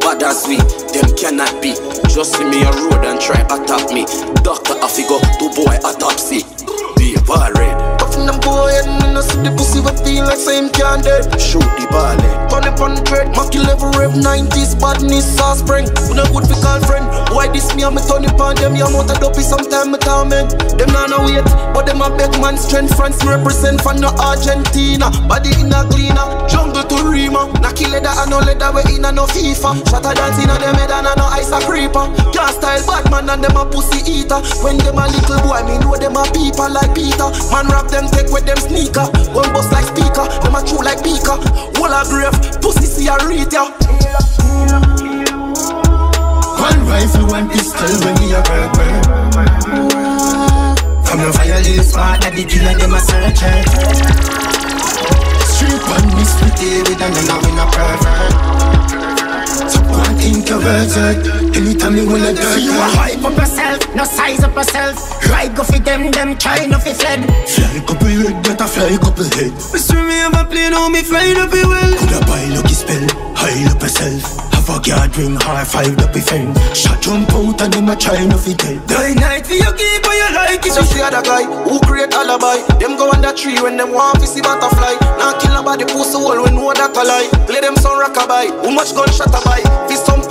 Bad as we, them cannot be. Just see me a road and try attack me. Doctor a figure, two boy autopsy. Be red. From them boy head, me no see the pussy we feel like same can dead. Shoot the ball eh. Turn up on the tread, Mackie level rev 90s, badness sauce spring. We no good for call friend. Why this me and me turn it on them? You a dopey sometime me torment. Them nah no wait, but them a beg man strength. France me represent for no Argentina. Body in a cleaner, jungle to Rima. Knocky leather and no leather we in a no FIFA. Shatter dance in a them head and a no ice a creeper. Can't style bad man and them a pussy eater. When them a little boy, me know them a people like Peter. Man rap them take with them sneaker. One bust like speaker, them a true like beaker. Wall a grave, pussy see a read ya. One rifle, one pistol when me a work. From the violence part that the killer them a search eh. it. Strip on me split it with another win a pervert. So one introverted, anytime you wanna dirt. You a hype up yourself, no size up yourself. Right go for them, them try no fi fled. Fly couple red, get a fly couple head. Mr. me have a plane, how me fly up it well. Coulda buy lucky spell, high up yourself. Have a guard ring, high five up your friend. Shot jump out and them a try no fi tell. Die night for your keep what you like it. So see other guy who create alibi. Them go under tree when them want to see butterfly. Now kill nobody pussy wall when know that a lie. Play them some rockabye. Who much gunshot a buy? Fi some pussy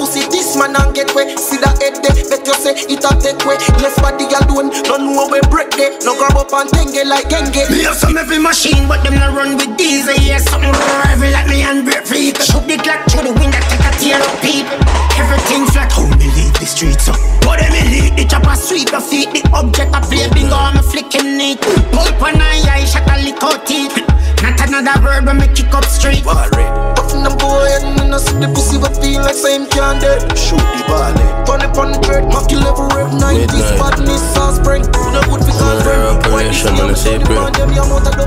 this man and get way. See that head there, bet you say it a take way. Left body alone, no know where break there. No grab up and tenge like genge. Me have some every machine, but them not run with diesel. Yeah, something rival like me and break free. Shoot the clock through the window, take a tear up people. Everything flat. How me lead the streets up? But them elite, the chopper sweep your feet. The object of bingo, I'm flicking it. Pulp on eye, I shot a out teeth. Not another word when me kick up straight. From them boy head, me no see the pussy we feel like same can dead. Shoot the ball eh. Turn up on the tread, Mackie 90s badness or spring. No good for call friend. Operation on the April.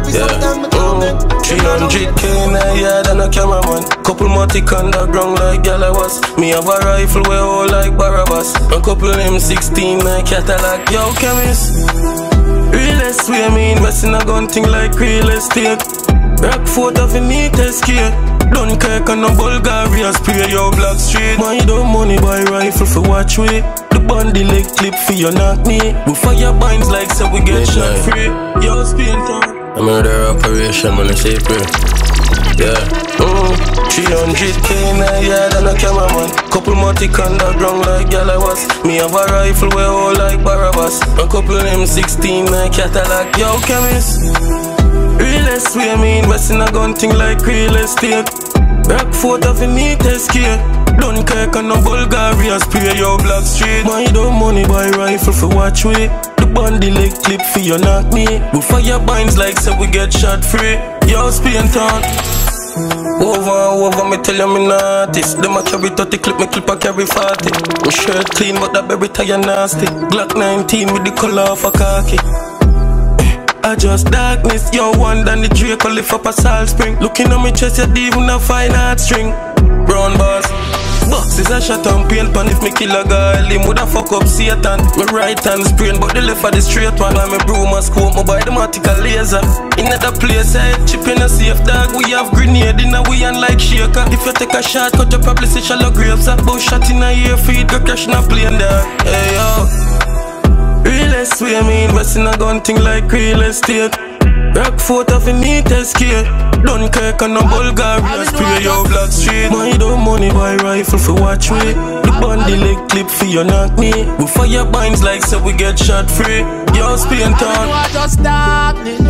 Yeah. Mm. 300k in a yard and a cameraman. Couple matic underground like gal I was. Me have a rifle we all like Barabbas. A couple M16 my Cadillac. Yo, chemist. Real estate, me invest in a gun thing like real estate. Rockfort of a neat escape. Dunkirk and no Bulgaria spray your black street. My don't money buy rifle for watch way. The bandy leg clip for your knock me. We fire binds like so we get shot free. Yo, spin town. I'm in their operation when it's April. Yeah. Mm, 300k in a yard and a cameraman. Couple matic underground like gal I was. Me have a rifle we all like Barabbas. A couple M16 my Cadillac. Yo, chemist. Real estate, me invest in a gun thing like real estate. Rockfort of a escape. Dunkirk and no Bulgaria spray your black street. My don't money buy rifle for watch way. The bandy leg clip for your knock me. We fire binds like so we get shot free. Yo, spin town. Over and over, me tell you me naughty. Them a carry 30 clip, me clip a carry 40. My shirt clean, but that baby tire nasty. Glock 19 with the color of a khaki. Eh, I just darkness, yo, one than the Draco lift up a salt spring. Looking at me chest, you even a fine art string. Brown bars. Boxes a shot on paint pan if me kill a girl, him woulda fuck up Satan. My right hand sprain, but the left of the straight one. When me broom a scope, me buy the matic a laser. In other place, I chip in a safe dog. We have grenade in a we and like shaker. If you take a shot, cut you probably see shallow graves. A bow shot in a ear feed, go crash in a plane dog. Hey yo. Real estate, me invest in a gun thing like real estate. Rockfort of a neat escape. Dunkirk and no Bulgaria spray your black street. My don't money buy rifle for watch way. The bandy leg clip for your knock me. We fire binds like so we get shot free. Yo, spin town. I just darkness,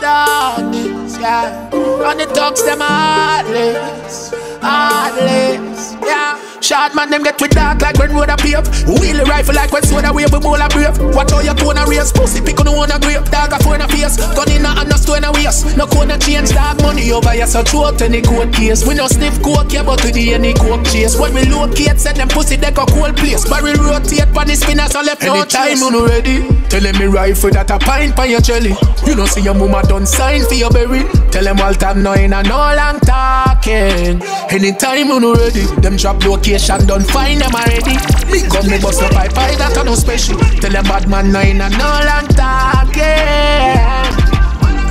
darkness, yeah. And the talks them heartless, heartless, yeah. Short man, them get with dark like when road a pave. Wheel the rifle like when soda wave, we bowl a brave. Watch how you corner race, pussy pick on the one a grape. Dog a phone a face, gun in a hand, no stone a waist. No corner change, dog money over your so throat any court case. We no sniff coke, yeah, but we the any coke chase. When we locate, set them pussy deck a cold place. Barrel rotate, pan the spinners, so left no time, no ready. Tell them me rifle that a pint pan your jelly. You know see your mama done sign for your berry. Tell them all time no in a no long talking. Anytime you ready, them drop location done find them already. Me come me bust up pipe pipe that no special. Tell them bad man no in a no long talking.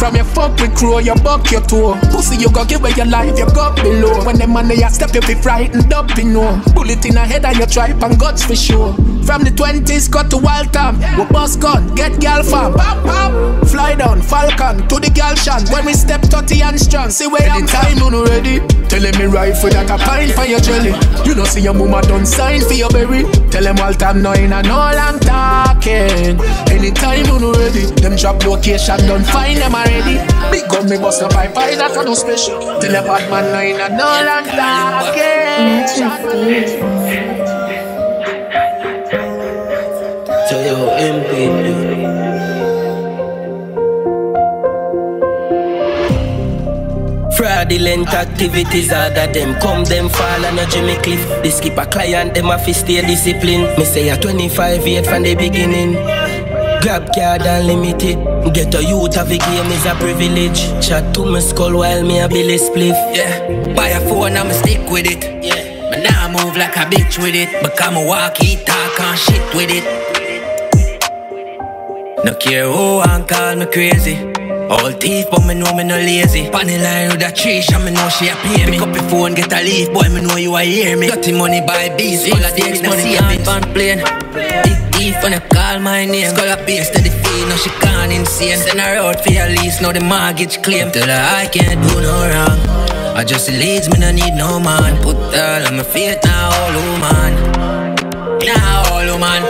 From your fuck with crew, you buck your toe. Pussy, you go give away your life, you go below. When them man they a step, you be frightened up, you know. Bullet in the head and your tripe and guts for sure. From the 20s, cut to wild time. We bust gun, get girl fam. Pop, pop. Fly down, falcon, to the girl shan. When we step 30 and strong, see where I'm time, you know ready. Telling me rifle that a pint for your jelly. You know, see your mama done sign for your berry. Tell them all time, no in a no long talking. Anytime you know ready, them drop location, done find them already. Big gun me bust up pipe, pipe that a no special. Tell them bad man, no in a no long talking. So yo, MP. Fraudulent activities are that them come them fall on a Jimmy Cliff. They skip a client, them a fi stay discipline. Me say a 25 year from the beginning. Grab card unlimited. Get a youth of a game is a privilege. Chat to my skull while me a Billy spliff. Yeah, buy a phone, I'ma stick with it. Yeah, but now I move like a bitch with it. Become a walk, eat, talk, and shit with it. No care who and call me crazy. All teeth, but me know me no lazy. Panny line with a tree, and me know she a pay me. Pick up your phone, get a leaf, boy, me know you a hear me. Dirty money buy bees, all of the money on plane. Thief when you call my name. Skull a base to the fee, now she gone insane. Send her out for your lease, now the mortgage claim. Tell her I can't do no wrong. I just leads me, no need no man. Put all of my faith now, all woman. Now all woman.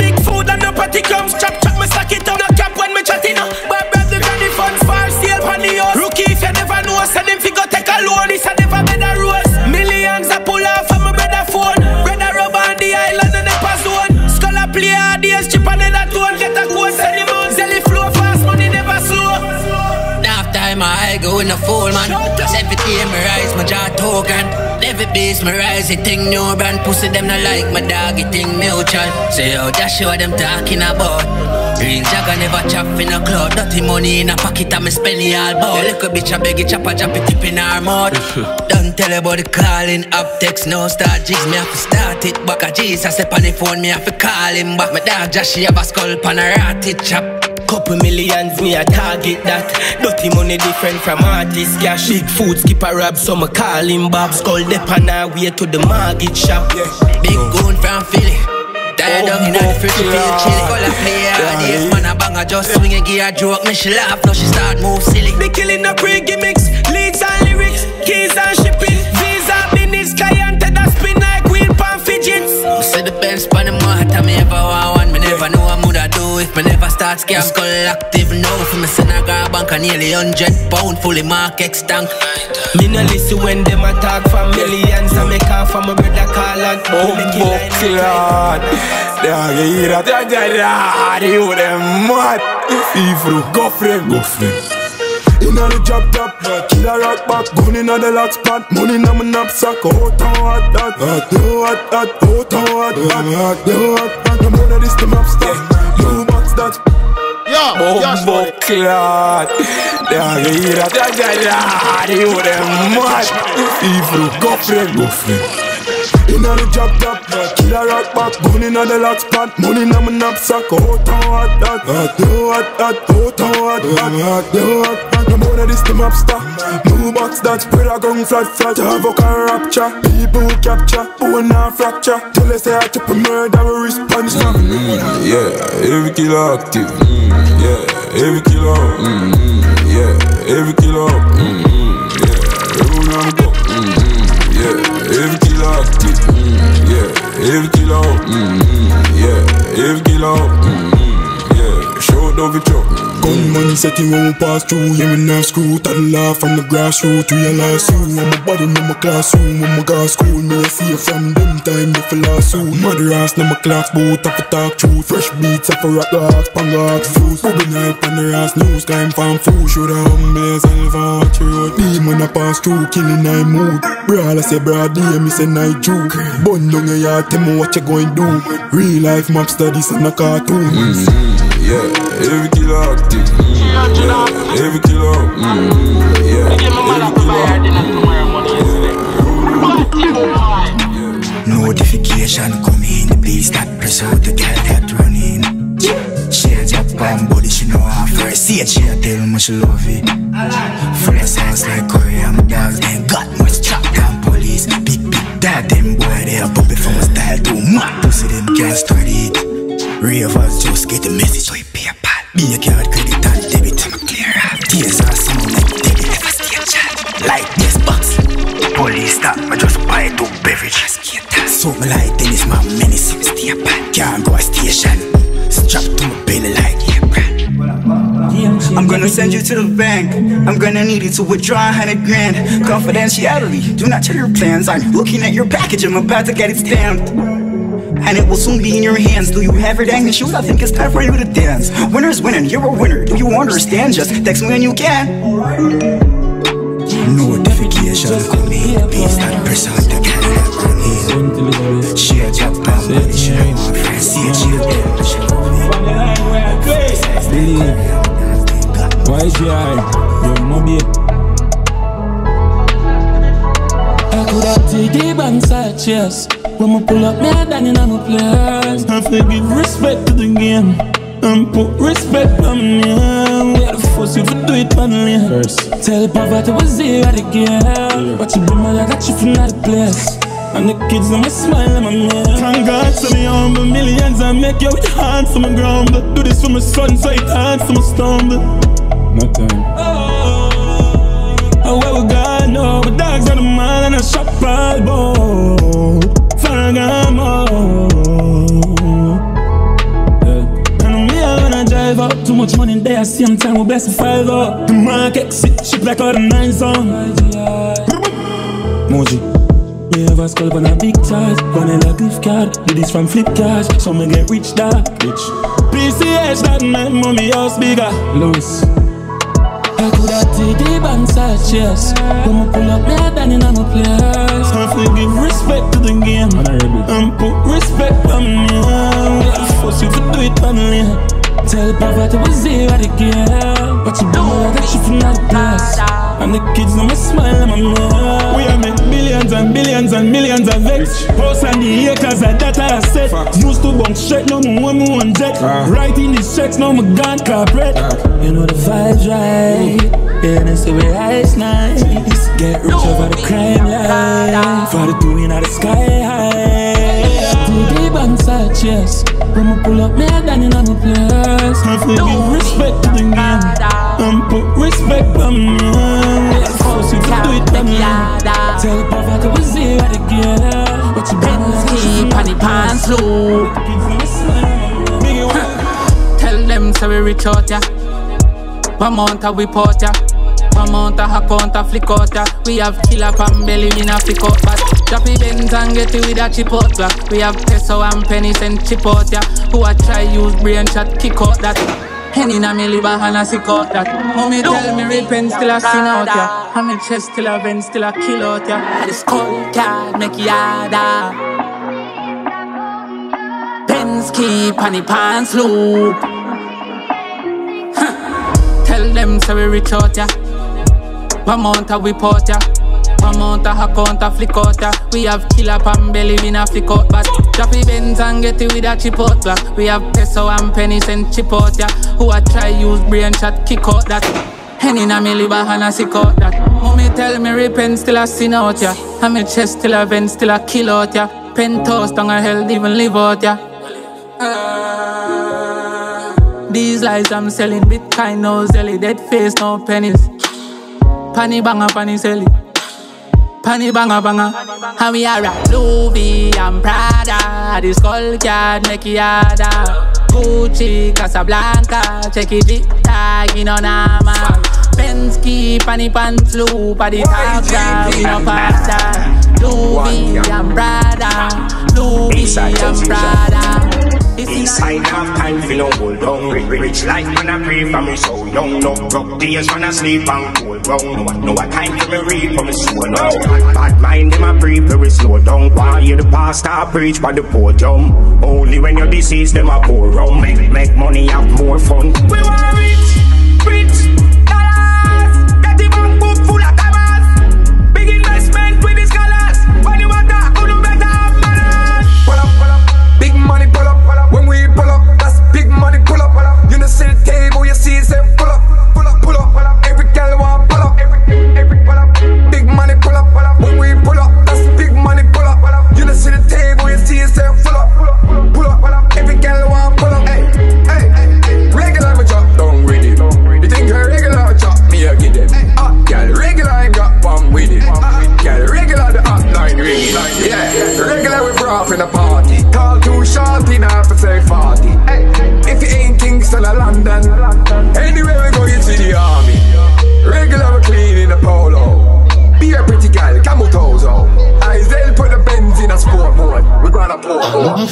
Big food and no party comes, chop chop me sack it up. No cap when me chatting up. But brother the funds for sale on the house. Rookie if you never know, send him fi go take a loan. A go in the full man. 70 me rise, my jaw token. Every base me rise, it thing new brand pussy them not like my dog, it thing mutual. Say oh, yo, that's what them talking about. Real jagger never chop in a cloud. Dirty money in a pocket, I'm spending all about. The little bitch a beg it, chop a drop it, tip in her mouth. Don't tell about the calling up text, no start jigs, me have to start it. Back a Jesus, step on the phone, me have to call him back. My dog just she have a skull pan a rotted chop. Couple millions, me a target that. Dirty money different from artist cash. Big food skip a rap, so me call him Bob. Skull dep on our way to the mortgage shop. yeah. Big goon from Philly. Tired down oh, in the fridge, she feel chilly. Call a player, days man a bang a just swing a gear joke. Me she laugh, now she start move silly. They killing the pre gimmicks, leads and lyrics, never start scam. Skull active now for me Senegal bank a nearly hundred pound fully mark X tank. Me no listen when them attack for millions. I make off for my brother call and Bumbo clad Yeah, you hear that? Yeah, yeah, yeah You them mad. See through Go friend Go friend Inna the drop top, kill a rock back, gun inna the lock spot, money inna my knapsack, oh, hot and hot, hot, hot, yo hot, hot, hot and hot, hot, hot, yo hot, hot, I'm on this the map stuff, yo box that. Bumbo clad Yeah, you hear that? Yeah, yeah, yeah You them mad See through Go friend Go friend Inna the drop top, kill a rock back, gun inna the lock spot, money inna my knapsack, hot and hot, hot, hot, yo hot, hot, hot and hot, hot, yo hot, hot. I'm on this the mobster, no box that spread a gun flat flat, have a car rapture, people capture, bone and fracture, till they say I chop a murder, we respond strong. Yeah, every killer active, mm, yeah, every killer, mm, yeah, every killer, mm, yeah, every on the go, yeah, every killer active, yeah, every killer, mm, mm, yeah, every killer, yeah, show it chop. Gunman set him on pass through, yeah, me now screw Toddler from the grassroots, realize soon I'm a body in my classroom, when my got school Me I see it from them time, if I last Mother ass, now my clocks boot, have to talk truth? Fresh beats, have to rock hawks, panga hawks fuse. Night, on the ass, news, time farm food. Should I humble yourself watch your when I pass through, killing I mood. Brawl, I say broad day, me say night Jew Bun down your yard, tell me what you going do. Real life map studies and a cartoon Yeah, every killer active yeah, every kilo, mm, yeah, every kilo. Notification coming, the beast that press out the girl that running. Shades up on body, she know her first. See it, she a tell me she love it. Fresh house like Korea, my dogs ain't got much chop down police. Big big dad, them boy they a pump it from a style too much. Pussy them can't start it. Ravers just get the message, we pay a pal. Be a card credit and debit. I'm clear out. Tears are sound like debit. I stay chat like this box. Police stop, I just buy two beverage. So me like tennis, my menace. Stay a pal. Can't go a station. Strap to my belly like I'm gonna send you to the bank. I'm gonna need you to withdraw a hundred grand. Confidentiality. Do not tell your plans. I'm looking at your package. I'm about to get it stamped and it will soon be in your hands. Do you have your dang shoes? I think it's time for you to dance. Winner's winning, you're a winner. Do you understand? Just text me when you can. Notification coming, beast that press on the camera running. Share job, bam, body, share my friends, see it, share them, share Believe. YGI, your mommy. I could have taken bank side chest. When I pull up, me a down in my place. I give respect to the game. And put respect on me. We are the first if you do it manly. First. Tell poverty was zero again. But you be my I got you from that place. And the kids, them a smile, I'm a man. Thank God, so me humble millions I make you with hands for my ground. Do this for my son, so it hard for my stumble. No time. Oh, oh, oh where we gone now? My dogs on the mall and I shop all ball. Ferragamo. Yeah. And me, I wanna drive up. Too much money there, same time we best five up. The mark exit, ship like all the nine song. Moji. Me have a skull on a big charge Vanilla gift card Do this from flip cash So me get rich that Rich PCH that make money house bigger Louis I could have take the bank side chest When me pull up me head down in my place to give respect to the game and put respect on me. Force you to do it only. Tell Papa to was there at the game, but you know that you from that place. And the kids know my smile and my mouth. We are make billions and millions of vex. House and the acres of that I set. Used to bunk straight, no more me one jet. Writing these checks, now me gone corporate. You know the vibes right. Yeah, that's the way ice nice. Get rich over the crime line. For the doing of the sky high. To the bank side, yes. When me pull up, me a done in on place. I feel give respect to the game. And put respect on me. Let's force you to do it on me. Tell poverty we zero again. But you Benz keep on the pants low. Tell them so we reach out ya. One month we port ya. One month a account a flick out ya. We have killer pan belly in a flick out but Droppy Benz and get it with a chip out black. We have peso and pennies and chip out ya. Who a try use brain shot kick out that. Henny na me liver and a sick out that. Mommy tell me repent still a sin out ya. And me chest still a bend still a kill out ya. And the skull card make you harder. Benz keep on the pants loop. Tell them so we reach out ya. One month we port ya. One month a account a flick out ya. We have killer pan belly in a flick out but Droppy Benz and get it with a chip out black. We have peso and pennies and chip out ya. Who a try use brain shot kick out that. Henny na me liver and a sick out that. Mommy tell me repent still I sin out ya. And me chest still I vent still I kill out ya. Penthouse down a hell even live out ya. These lies I'm selling Bitcoin, no zelly, dead face, no pennies. Panny banger, panny selly. Panny banger, banger. And we are a Louis and Prada. The skull card make it harder. Gucci, Casablanca. Check it, tag in on armor. Penske, panny pants loop. At the top, we no pasta. Louis and Prada. Louis and Prada. East side have time for no hold down Rich life when I pray for me so young No rough days when I sleep and cold ground. No, no a time to me read for me soul now Bad, bad mind them a pray for me slow down. Why hear the pastor I preach by the podium Only when you're deceased them a pour rum. Make, make money have more fun. We want rich,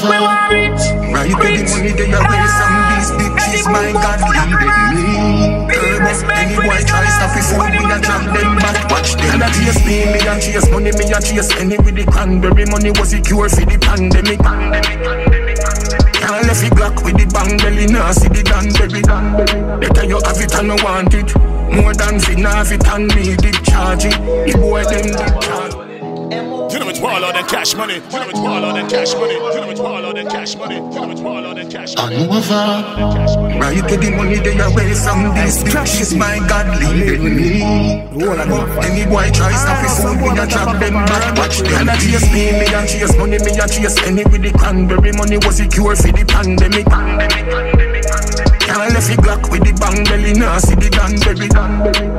We want rich, Right, the money, then you raise some these bitches, my God, lead me. Curb us, any boy try stop it, food, we a drop them back, watch them. And I chase me, me a chase money, me a chase any with the cranberry money was the cure for the pandemic. Can't left it black with the bang belly, nah see the danberry. Better you have it and no want it. More than fi nah have it and me did charge it. The boy them did charge. It's Warlord cash money. You know it's Warlord and cash money. You know it's and cash money. You know it's and cash money. Anova, right get the money, then you raise some these bitches, my God, leading me. Any boy try stop it, food, we a drop them back, watch them. And I chase me, me a chase money, me a chase any with the cranberry money was the cure for the pandemic. Can't left it black with the bang belly, nah see the danberry.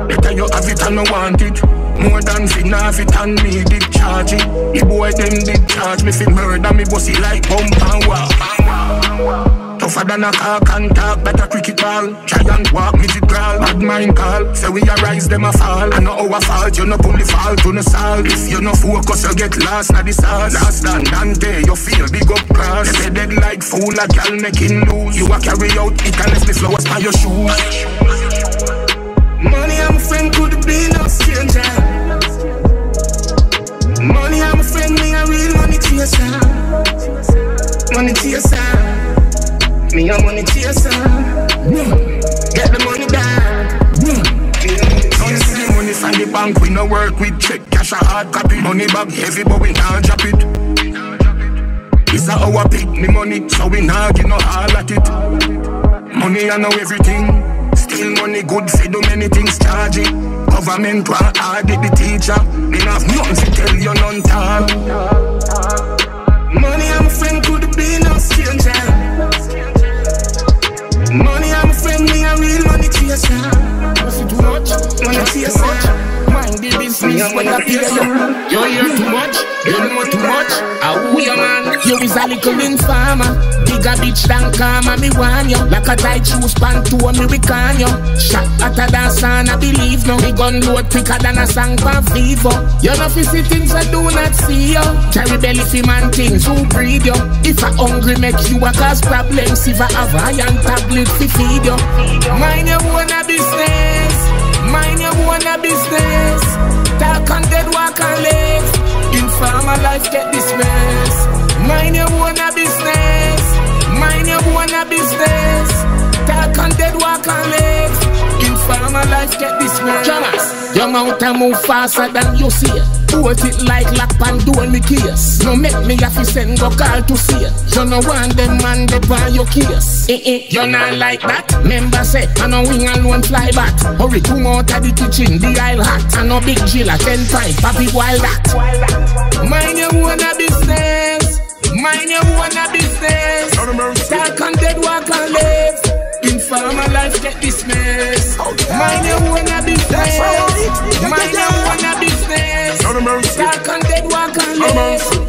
Better you have it and no want it. More than fi nah it and me did charge it. The boy them did charge me fi murder me bossy like bump and walk. Tougher than a car can talk, better cricket ball. Giant walk, me it crawl, bad mind call. Say we a rise, them a fall. I know our fault, you no pull the fault, you no solve. If you no focus, you get lost na the sauce. Last than Dante, you feel big up cross. They dead like fool, a gal making lose. You a carry out, it can left the flowers by your shoes. Stranger. Money, I'm a friend, me a real money chaser. Money chaser. Me a money chaser. Get the money down. Don't see the money from the bank, we no work with check, cash a hard copy. Money bag heavy, but we can't drop it. It's a our pick, me money, so we not get no all at it. Money I know everything. Still money good say do many things charge it. Government want audit the teacher. They have nothing to tell you none time. Money I'm friend could be no stranger. Money I'm friend, me a real money chaser. Money chaser. Mind the business when I pay you. You hear too much, you know too much. How we a man? You is a little informer. Bigger bitch than karma, me want you. Like a tight shoes pant to me we can you. Shot hotter than sun, I believe no. Me gun load quicker than a song for Vivo. You know fi see things I do not see you. Carry belly fi man things who breed you. If I hungry make you a cause problems. If I have iron tablet fi feed you. Mind your own a business. Mind your own business. Talk and dead, walk and live. Informer life get dismissed. Mind your own business. Mind your own business. Talk and dead, walk and live. Informer life get dismissed. Jonas, your mountain move faster than you see it. Put it like lock and do me case. No make me have to send go call to see it. You no want them man they buy your case. Eh eh, you not like that. Member say I no wing alone fly back. Hurry come out of the kitchen, the aisle hot. I no big jilla ten pint, papi wild that. Mind your own a business. Mind your own a business. Talk and dead walk and live. Informer life get dismissed. Mind your own a business. Mind your own a business. And dead walk live.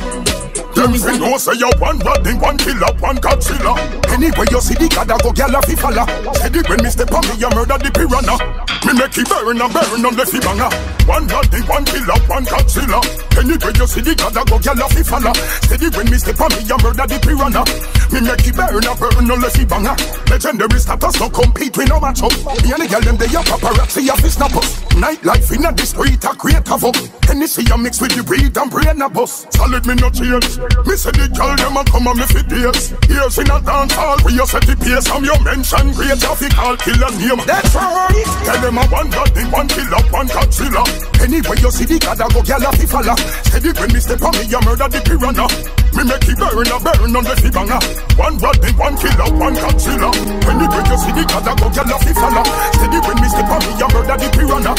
Them fi know say you one rodding, one killer, one Godzilla. Anyway you see the god go gyal a fi follow. Steady when me step on me, you murder the piranha. Me make it burn and burn and left it banger. One rodding, one killer, one Godzilla. Anyway you see the god go gyal a fi follow. Steady when me step on me, you murder the piranha. Me make it burn and burn and left it banger. Legendary status no compete with no match up. Me and the gyal them they a paparazzi a fi snap us. Nightlife in a the street a create havoc. Hennessy a mix with the weed and brain a bus. Solid me no change. Me say the girl them a come and me fit days. Years in a dance hall we you set the pace. From your mention great traffic all killer name. That's right. Tell them a one god the one killer one Godzilla. Anyway you see the god a go gyal a fi follow. Steady when me step on me you murder the piranha. Me make it burn a burn on the banger. One rod the one killer one Godzilla. Anyway you see the a go gyal a fi follow. Steady when me step on me you murder the piranha.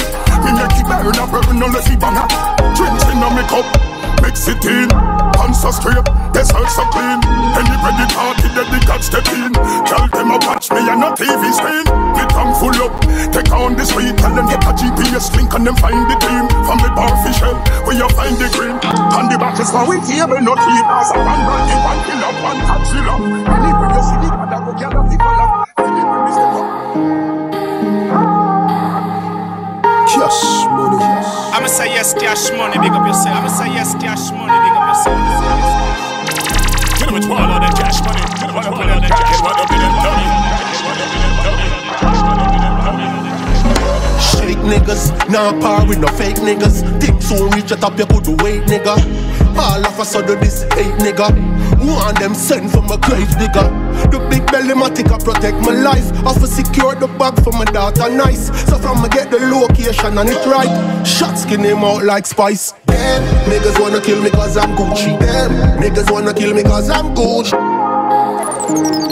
Me make it burn a burn on the banger. Drinks in a me cup. Mix it in, hands so straight, dessert so clean. Anybody party that the God step in. Tell them a watch me on a TV screen. Me tongue full up, take on the street. Tell them get a GPS link and them find the team. From the bar official, where you find the green. On the back is for we table, not team. As a one running, one killer, one Godzilla. Anyway you see the God, I go get a people up. Anyway me step up. Cash money. I'ma say yes, cash money, big up yourself. I'ma say yes, cash money, big up yourself. Get them a twirl on that cash money. Get them a twirl on that cash money. Niggas, nah par with no fake niggas. Think so reach a top, you could wait, nigga. All of a sudden this hate nigga. Want them send for my grave digger. The big belly matica protect my life. Offer secure the bag for my daughter nice. So from me get the location and it right. Shot skin him out like spice. Damn, niggas wanna kill me cause I'm Gucci. Damn, niggas wanna kill me cause I'm Gucci.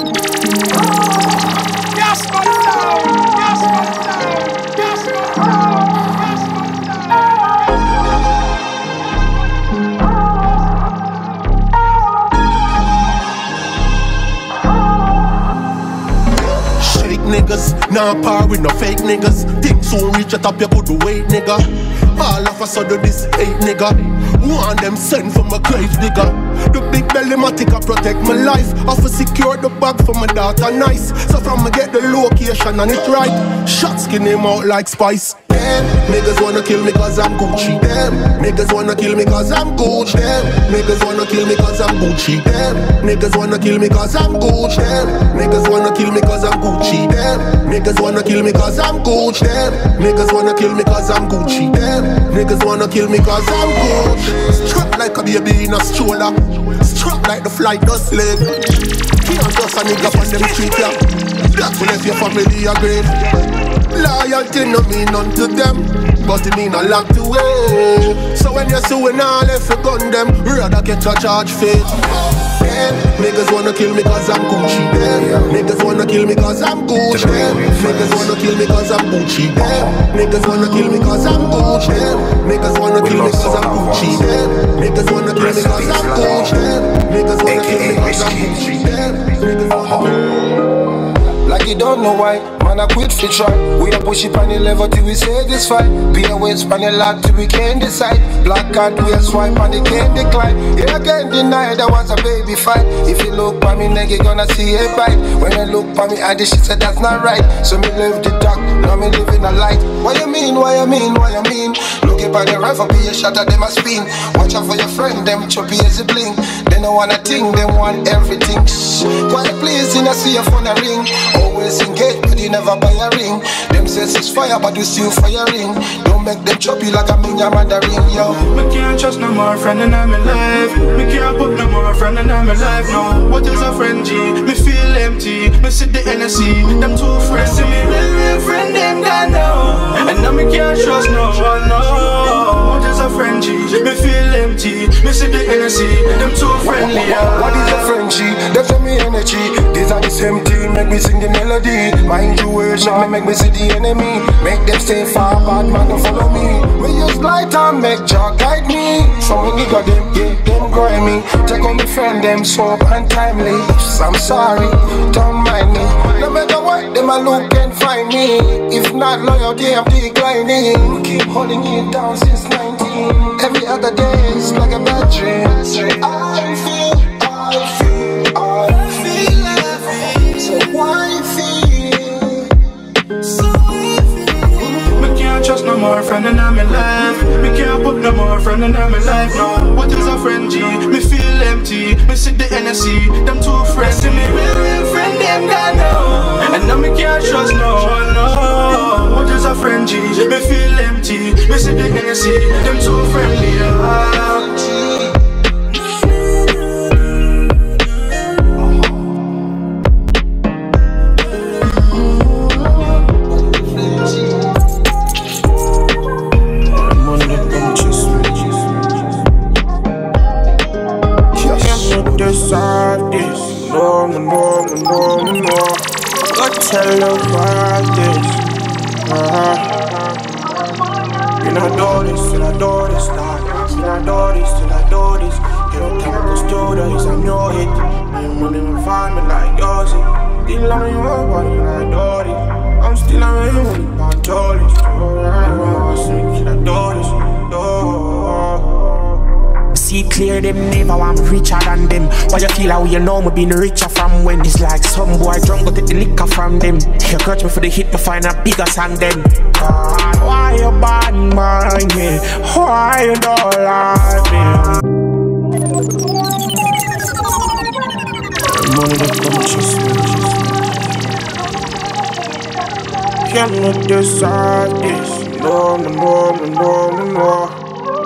Niggas, nah par with no fake niggas. Think so reach a top, you could wait, nigga. All of a sudden this hate nigga. Want them send for my grave digger. The big belly matica protect my life. Offer secure the bag for my daughter nice. So from me get the location and it right. Shot skin him out like spice. Damn, niggas wanna kill me cause I'm Gucci. Damn, niggas wanna kill me cause I'm Gucci. Damn, niggas wanna kill me cause I'm Gucci. Damn, niggas wanna kill me cause I'm Gucci. Damn, niggas wanna kill me cause I'm Gucci. Damn, niggas wanna kill me cause I'm Gucci. Damn, niggas wanna kill me cause I'm Gucci. Damn, niggas wanna kill me cause I'm Gucci. Strapped like a baby in a stroller. Strap like the flight does slave. Can't just a nigga on them street, yeah. That's when if your family are great. Loyalty no mean none to them, but it mean a lot to way. So when you're suing all if you gun them, rather get a charge fee. Niggas wanna kill me cause I'm Gucci. Niggas wanna kill me cause I'm Gucci. Niggas wanna kill me cause I'm Gucci. Niggas wanna kill me cause I'm Gucci. Niggas wanna kill me cause I'm Gucci. Niggas wanna kill me cause I'm Gucci. Niggas wanna kill me cause I'm Gucci. Like you don't know why, man I quit for try. We a push it on the level till we satisfied Be a waste on the lot till we can't decide. Black card we a swipe and they can't decline. Yeah I can't deny there was a baby fight. If you look by me nigga gonna see a bite When you look by me I did, she said that's not right. So me live the dark, now me live in a light. What you mean, what you mean, what you mean? Look by the rifle be a shot at them a spin Watch out for your friend, them choppy as a bling They don't want a thing, they want everything Shh. Quiet please, in I see your phone a ring Always engage, but you never buy a ring. Them says it's fire, but you still firing. Don't make them choppy like a minya mandarin, yo. Me can't trust no more friend and I'm alive. Me can't put no more friend and I'm alive now. What is a friend G? Me feel empty. Me see the NSC. Them two friends see me real, real friend them gone now. And now me can't trust no one, no. What is a G? Me feel empty. Me see the NSC. Them too friendly, yeah. What is a G? They tell me energy. These are the same team, make me sing the melody. Mind you, eh, me make me see the enemy. Make them stay far, bad man don't follow me. We use light and make Jah guide me. Some nigga them, yeah, them grimy. Take on me friend them so untimely. I'm sorry, don't mind me. No matter what, them a look and find me. If not loyalty, I'm declining. Keep holding it down since 19. Every other day is like a bad dream. I feel, I feel, more friend and I'm alive. Me can't put no more friend and I'm alive now. What is a friend G? Me feel empty. Me see the NSC. Them two friends see me real, real friend them gone now. And now me can't trust no one, no. What is a friend G? Me feel empty. Me see the NSC. Them two friendly. Ah. The world this. Uh-huh. You know, do this, till I do this, nah. You know, do this, till I do this. I can do this, I'm your hit. I'm running find me like yours. Still on your body like Dory. I'm still you when you told this. Alright, I do this, See clear them never me richer than them. Why you feel how you know me been richer from when? It's like some boy drunk go take the liquor from them. You catch me for the hit, me find a bigger than. God, why you bad mind me? Why you don't like me? Money that come chase me. Cannot decide this. No, no, no, no, no, no.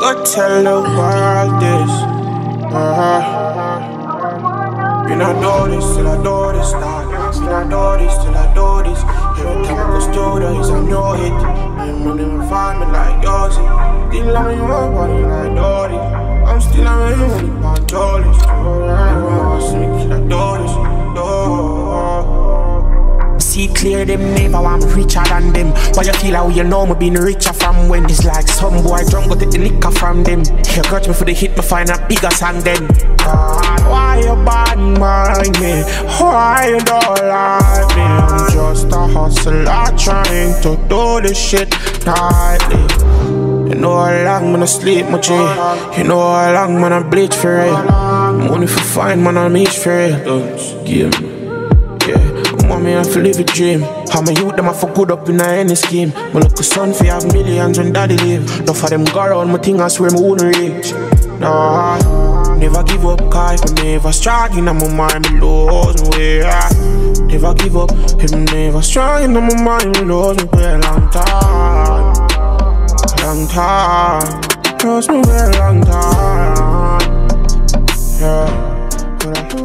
Go tell the world this. Uh-huh. Not do this till I do this. You not do this till I this. Every time I go this, I'm your hit. I'm find me like yours. Still on your body like Dory. I'm still you when you want dollars. Alright, see me till I do this, See clear them want me richer than them. Why you feel how you know me been richer from when? It's like some boy drunk go take the liquor from them. You catch me for the hit, me find a bigger song then. God, why you bad mind me? Why you don't like me? I'm just a hustler trying to do this shit nightly. You know how long man I sleep, my G. You know how long man I bleach for real. Money for fine, man I meet for give me. Me to live a dream. How my youth them a for good up in a any scheme. My look son fi have millions when daddy live. No for them go around my thing I swear me wouldn't reach. Nah, never give up, cause if I never strong in my mind, me lose me way. Never give up, if I never strong in my mind, me lose me way long time. Long time, lose me way long time. Yeah.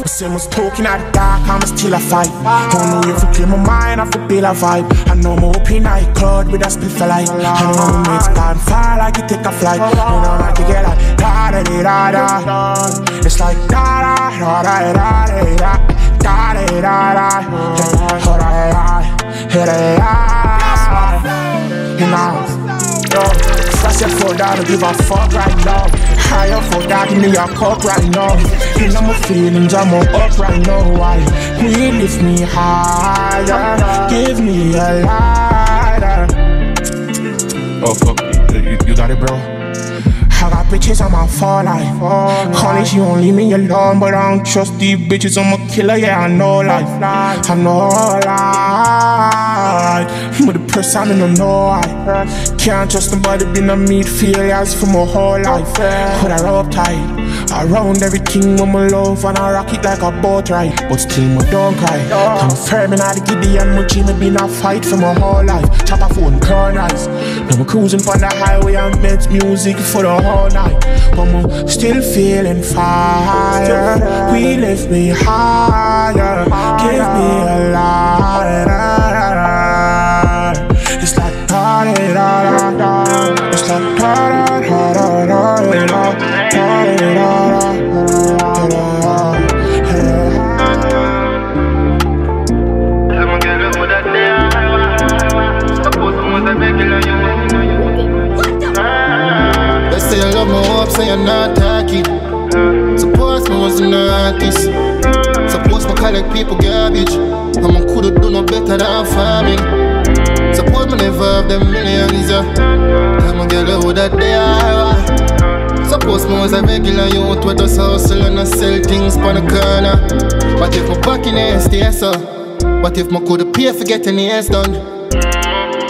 I say I'm talking at the dark, I'm still a fight. Don't know if I clear my mind, I feel feel a vibe. I know my open eye cloud with a split for light. I know my mates can fly like you take a flight. You know like you get like da da da da da. It's like da da da da da da da da da da da da da da da You know, yo. I said fuck that, don't give a fuck right now. Higher fuck that, me a cup right now. You know my feelings, I'm on up right now. Why? We lift me higher, give me a lighter. Oh fuck, you, you got it, bro. I got bitches on my fall life. Honey, she won't leave me alone, but I don't trust these bitches. I'm a killer, yeah, I know life. I know life. But the person I don't know I can't trust nobody, been a meat failures for my whole life. But I rope tight around everything when my love and I rock it like a boat ride. But still, my don't cry. I'm firm in all the giddy and my dream, been a fight for my whole life. Chop a phone, corn eyes. Now I'm cruising on the highway and make music for the whole night. But I'm still feeling fire. We lift me higher. Give me a light. Say you love me up, say you're not tacky. Suppose me wasn't an artist. Suppose me collect people garbage. And me coulda do no better than farming. Suppose me never have them millions, yeah. Tell me girl who that they are. Uh. Suppose me was a regular youth with us hustle and I sell things on the corner. But if my back in the stay so? What if me coulda pay for getting nails done?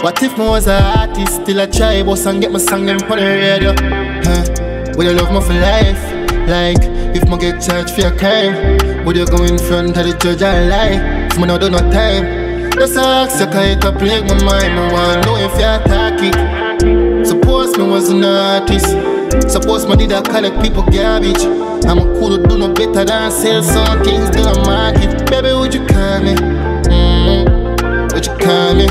What if me was an artist, still a try boss and get my song them on the radio? Huh? Would you love me for life? Like, if me get charged for a crime, would you go in front of the judge and lie? If me not do no time, just ask you, cause it a plague my mind. I wanna know if you're talking. Suppose me was an artist. Suppose me did a collect people garbage. I'm a could do no better than sell some things to the market. Baby, would you call me? Mm-hmm. Would you call me?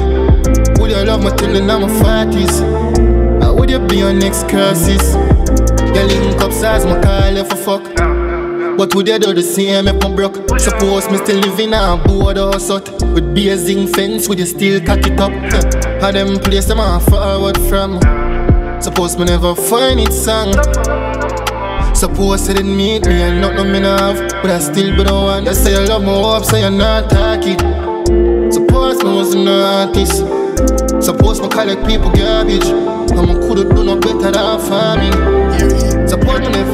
Would you love me till in my forties? Or would you be on next crisis? You link up size, my call you for fuck. But would you do the same if I'm broke? Suppose me still living on board or sort With blazing fence, would you still cock it up? How them place them on forward from? Suppose me never find it song. Suppose you didn't meet me and nothing me no have But I still be the one You say you love me up, say you're not talking Suppose me wasn't an artist Suppose me collect people garbage And me coulda do no better than farming Suppose me never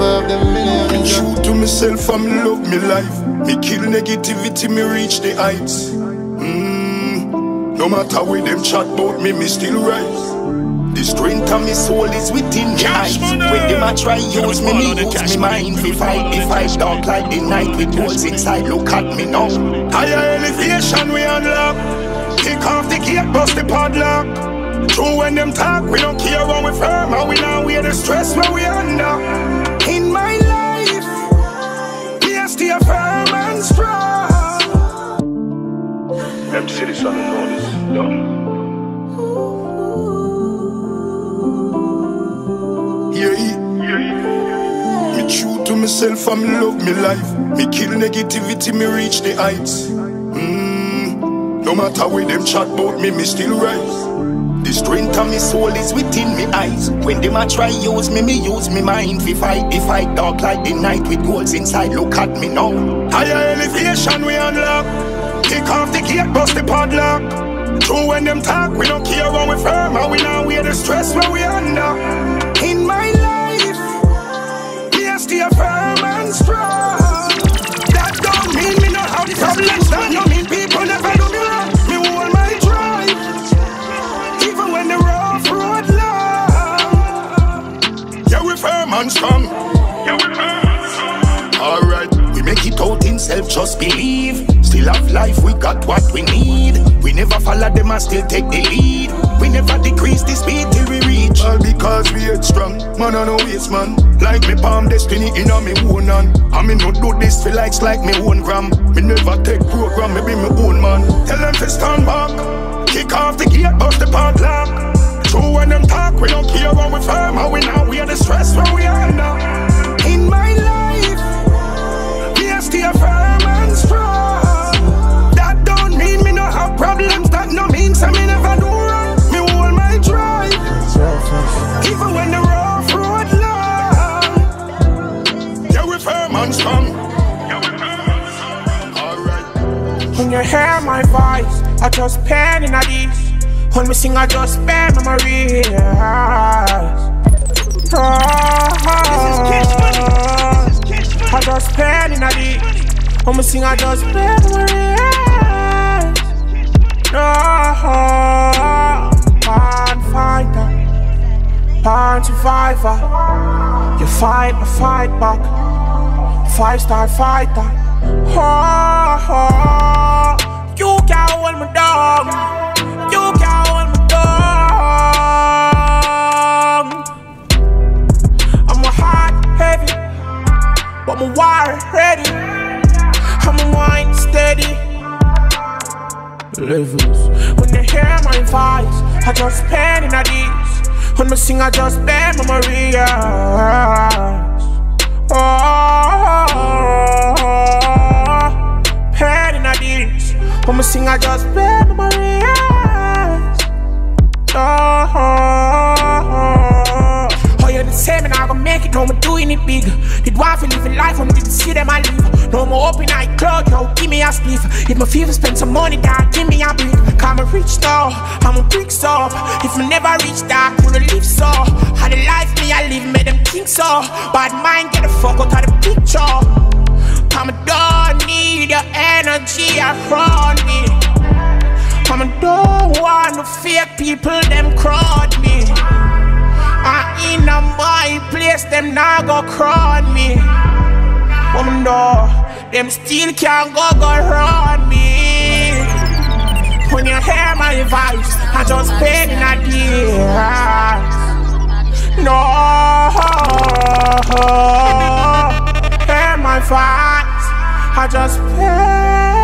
Myself, I'm love me life. Me kill negativity, me reach the heights. Mm, no matter where them chat about me, me still rise. The strength of me soul is within me eyes. When them a try use me, me use me mind. Fi fight the fight dark like the night with holes inside. Look at me now. Higher elevation we unlock. Kick off the gate, bust the padlock. True when them talk, we don't care when we firm and we now wear the stress where we under. Strong. Them city son and all this done. Yeah, me true to myself, I'm love me life. Me kill negativity, me reach the heights. Mm, no matter where them chat about me, me still rise. The strength of me soul is within me eyes. When them a try use me, me use me mind. Fi fight the fight dark like the night with goals inside. Look at me now. Higher elevation we unlock. Kick off the gate, bust the padlock. True when them talk, we don't care when we firm and we now wear the stress where we under. In my life, we are still firm self, just believe. Still have life, we got what we need. We never follow them and still take the lead. We never decrease the speed till we reach. All because we are strong, man I know waste man. Like me palm destiny in a me own hand. I me not do this for likes like me own gram. Me never take program, me be me own man. Tell them to stand back. Kick off the gate, bust the padlock. True when them talk, we don't care when we firm. How we now, we are the stress where we are now. In my life, we are still firm we and. When you hear my voice, I just pen in a this. When me sing, I just pen memories. I just pen in a this. When me sing, I just pen memories. No, pan fighter, pan survivor. Uh. You fight, I fight back. Five star fighter. Oh, oh. You can't hold me down. You can't hold me down. I'm a heart heavy, but my wire ready. I'm a mind steady. Levels. When they hear my voice, I just pen in a. When me sing, I just bend memories. Oh, pen in a this. When me sing, I just bend memories. Oh, no more doing it big. Did wife live a life we didn't see them I live. No more open eye cloud, yo, give me a spliff. If my fever spend some money, dog, give me a brick. Come a rich star, I'm a brick up. If me never reach that, couldn't live so. How the life me I live, made them think so. Bad mind, get the fuck out of the picture. Come don't need your energy around me. Come don't want to fake people, them crowd me. In my place, them now go crown me. Woman, no, them still can't go go around me. When you hear my voice, I just pain in a tears. No, hear my voice, I just pain.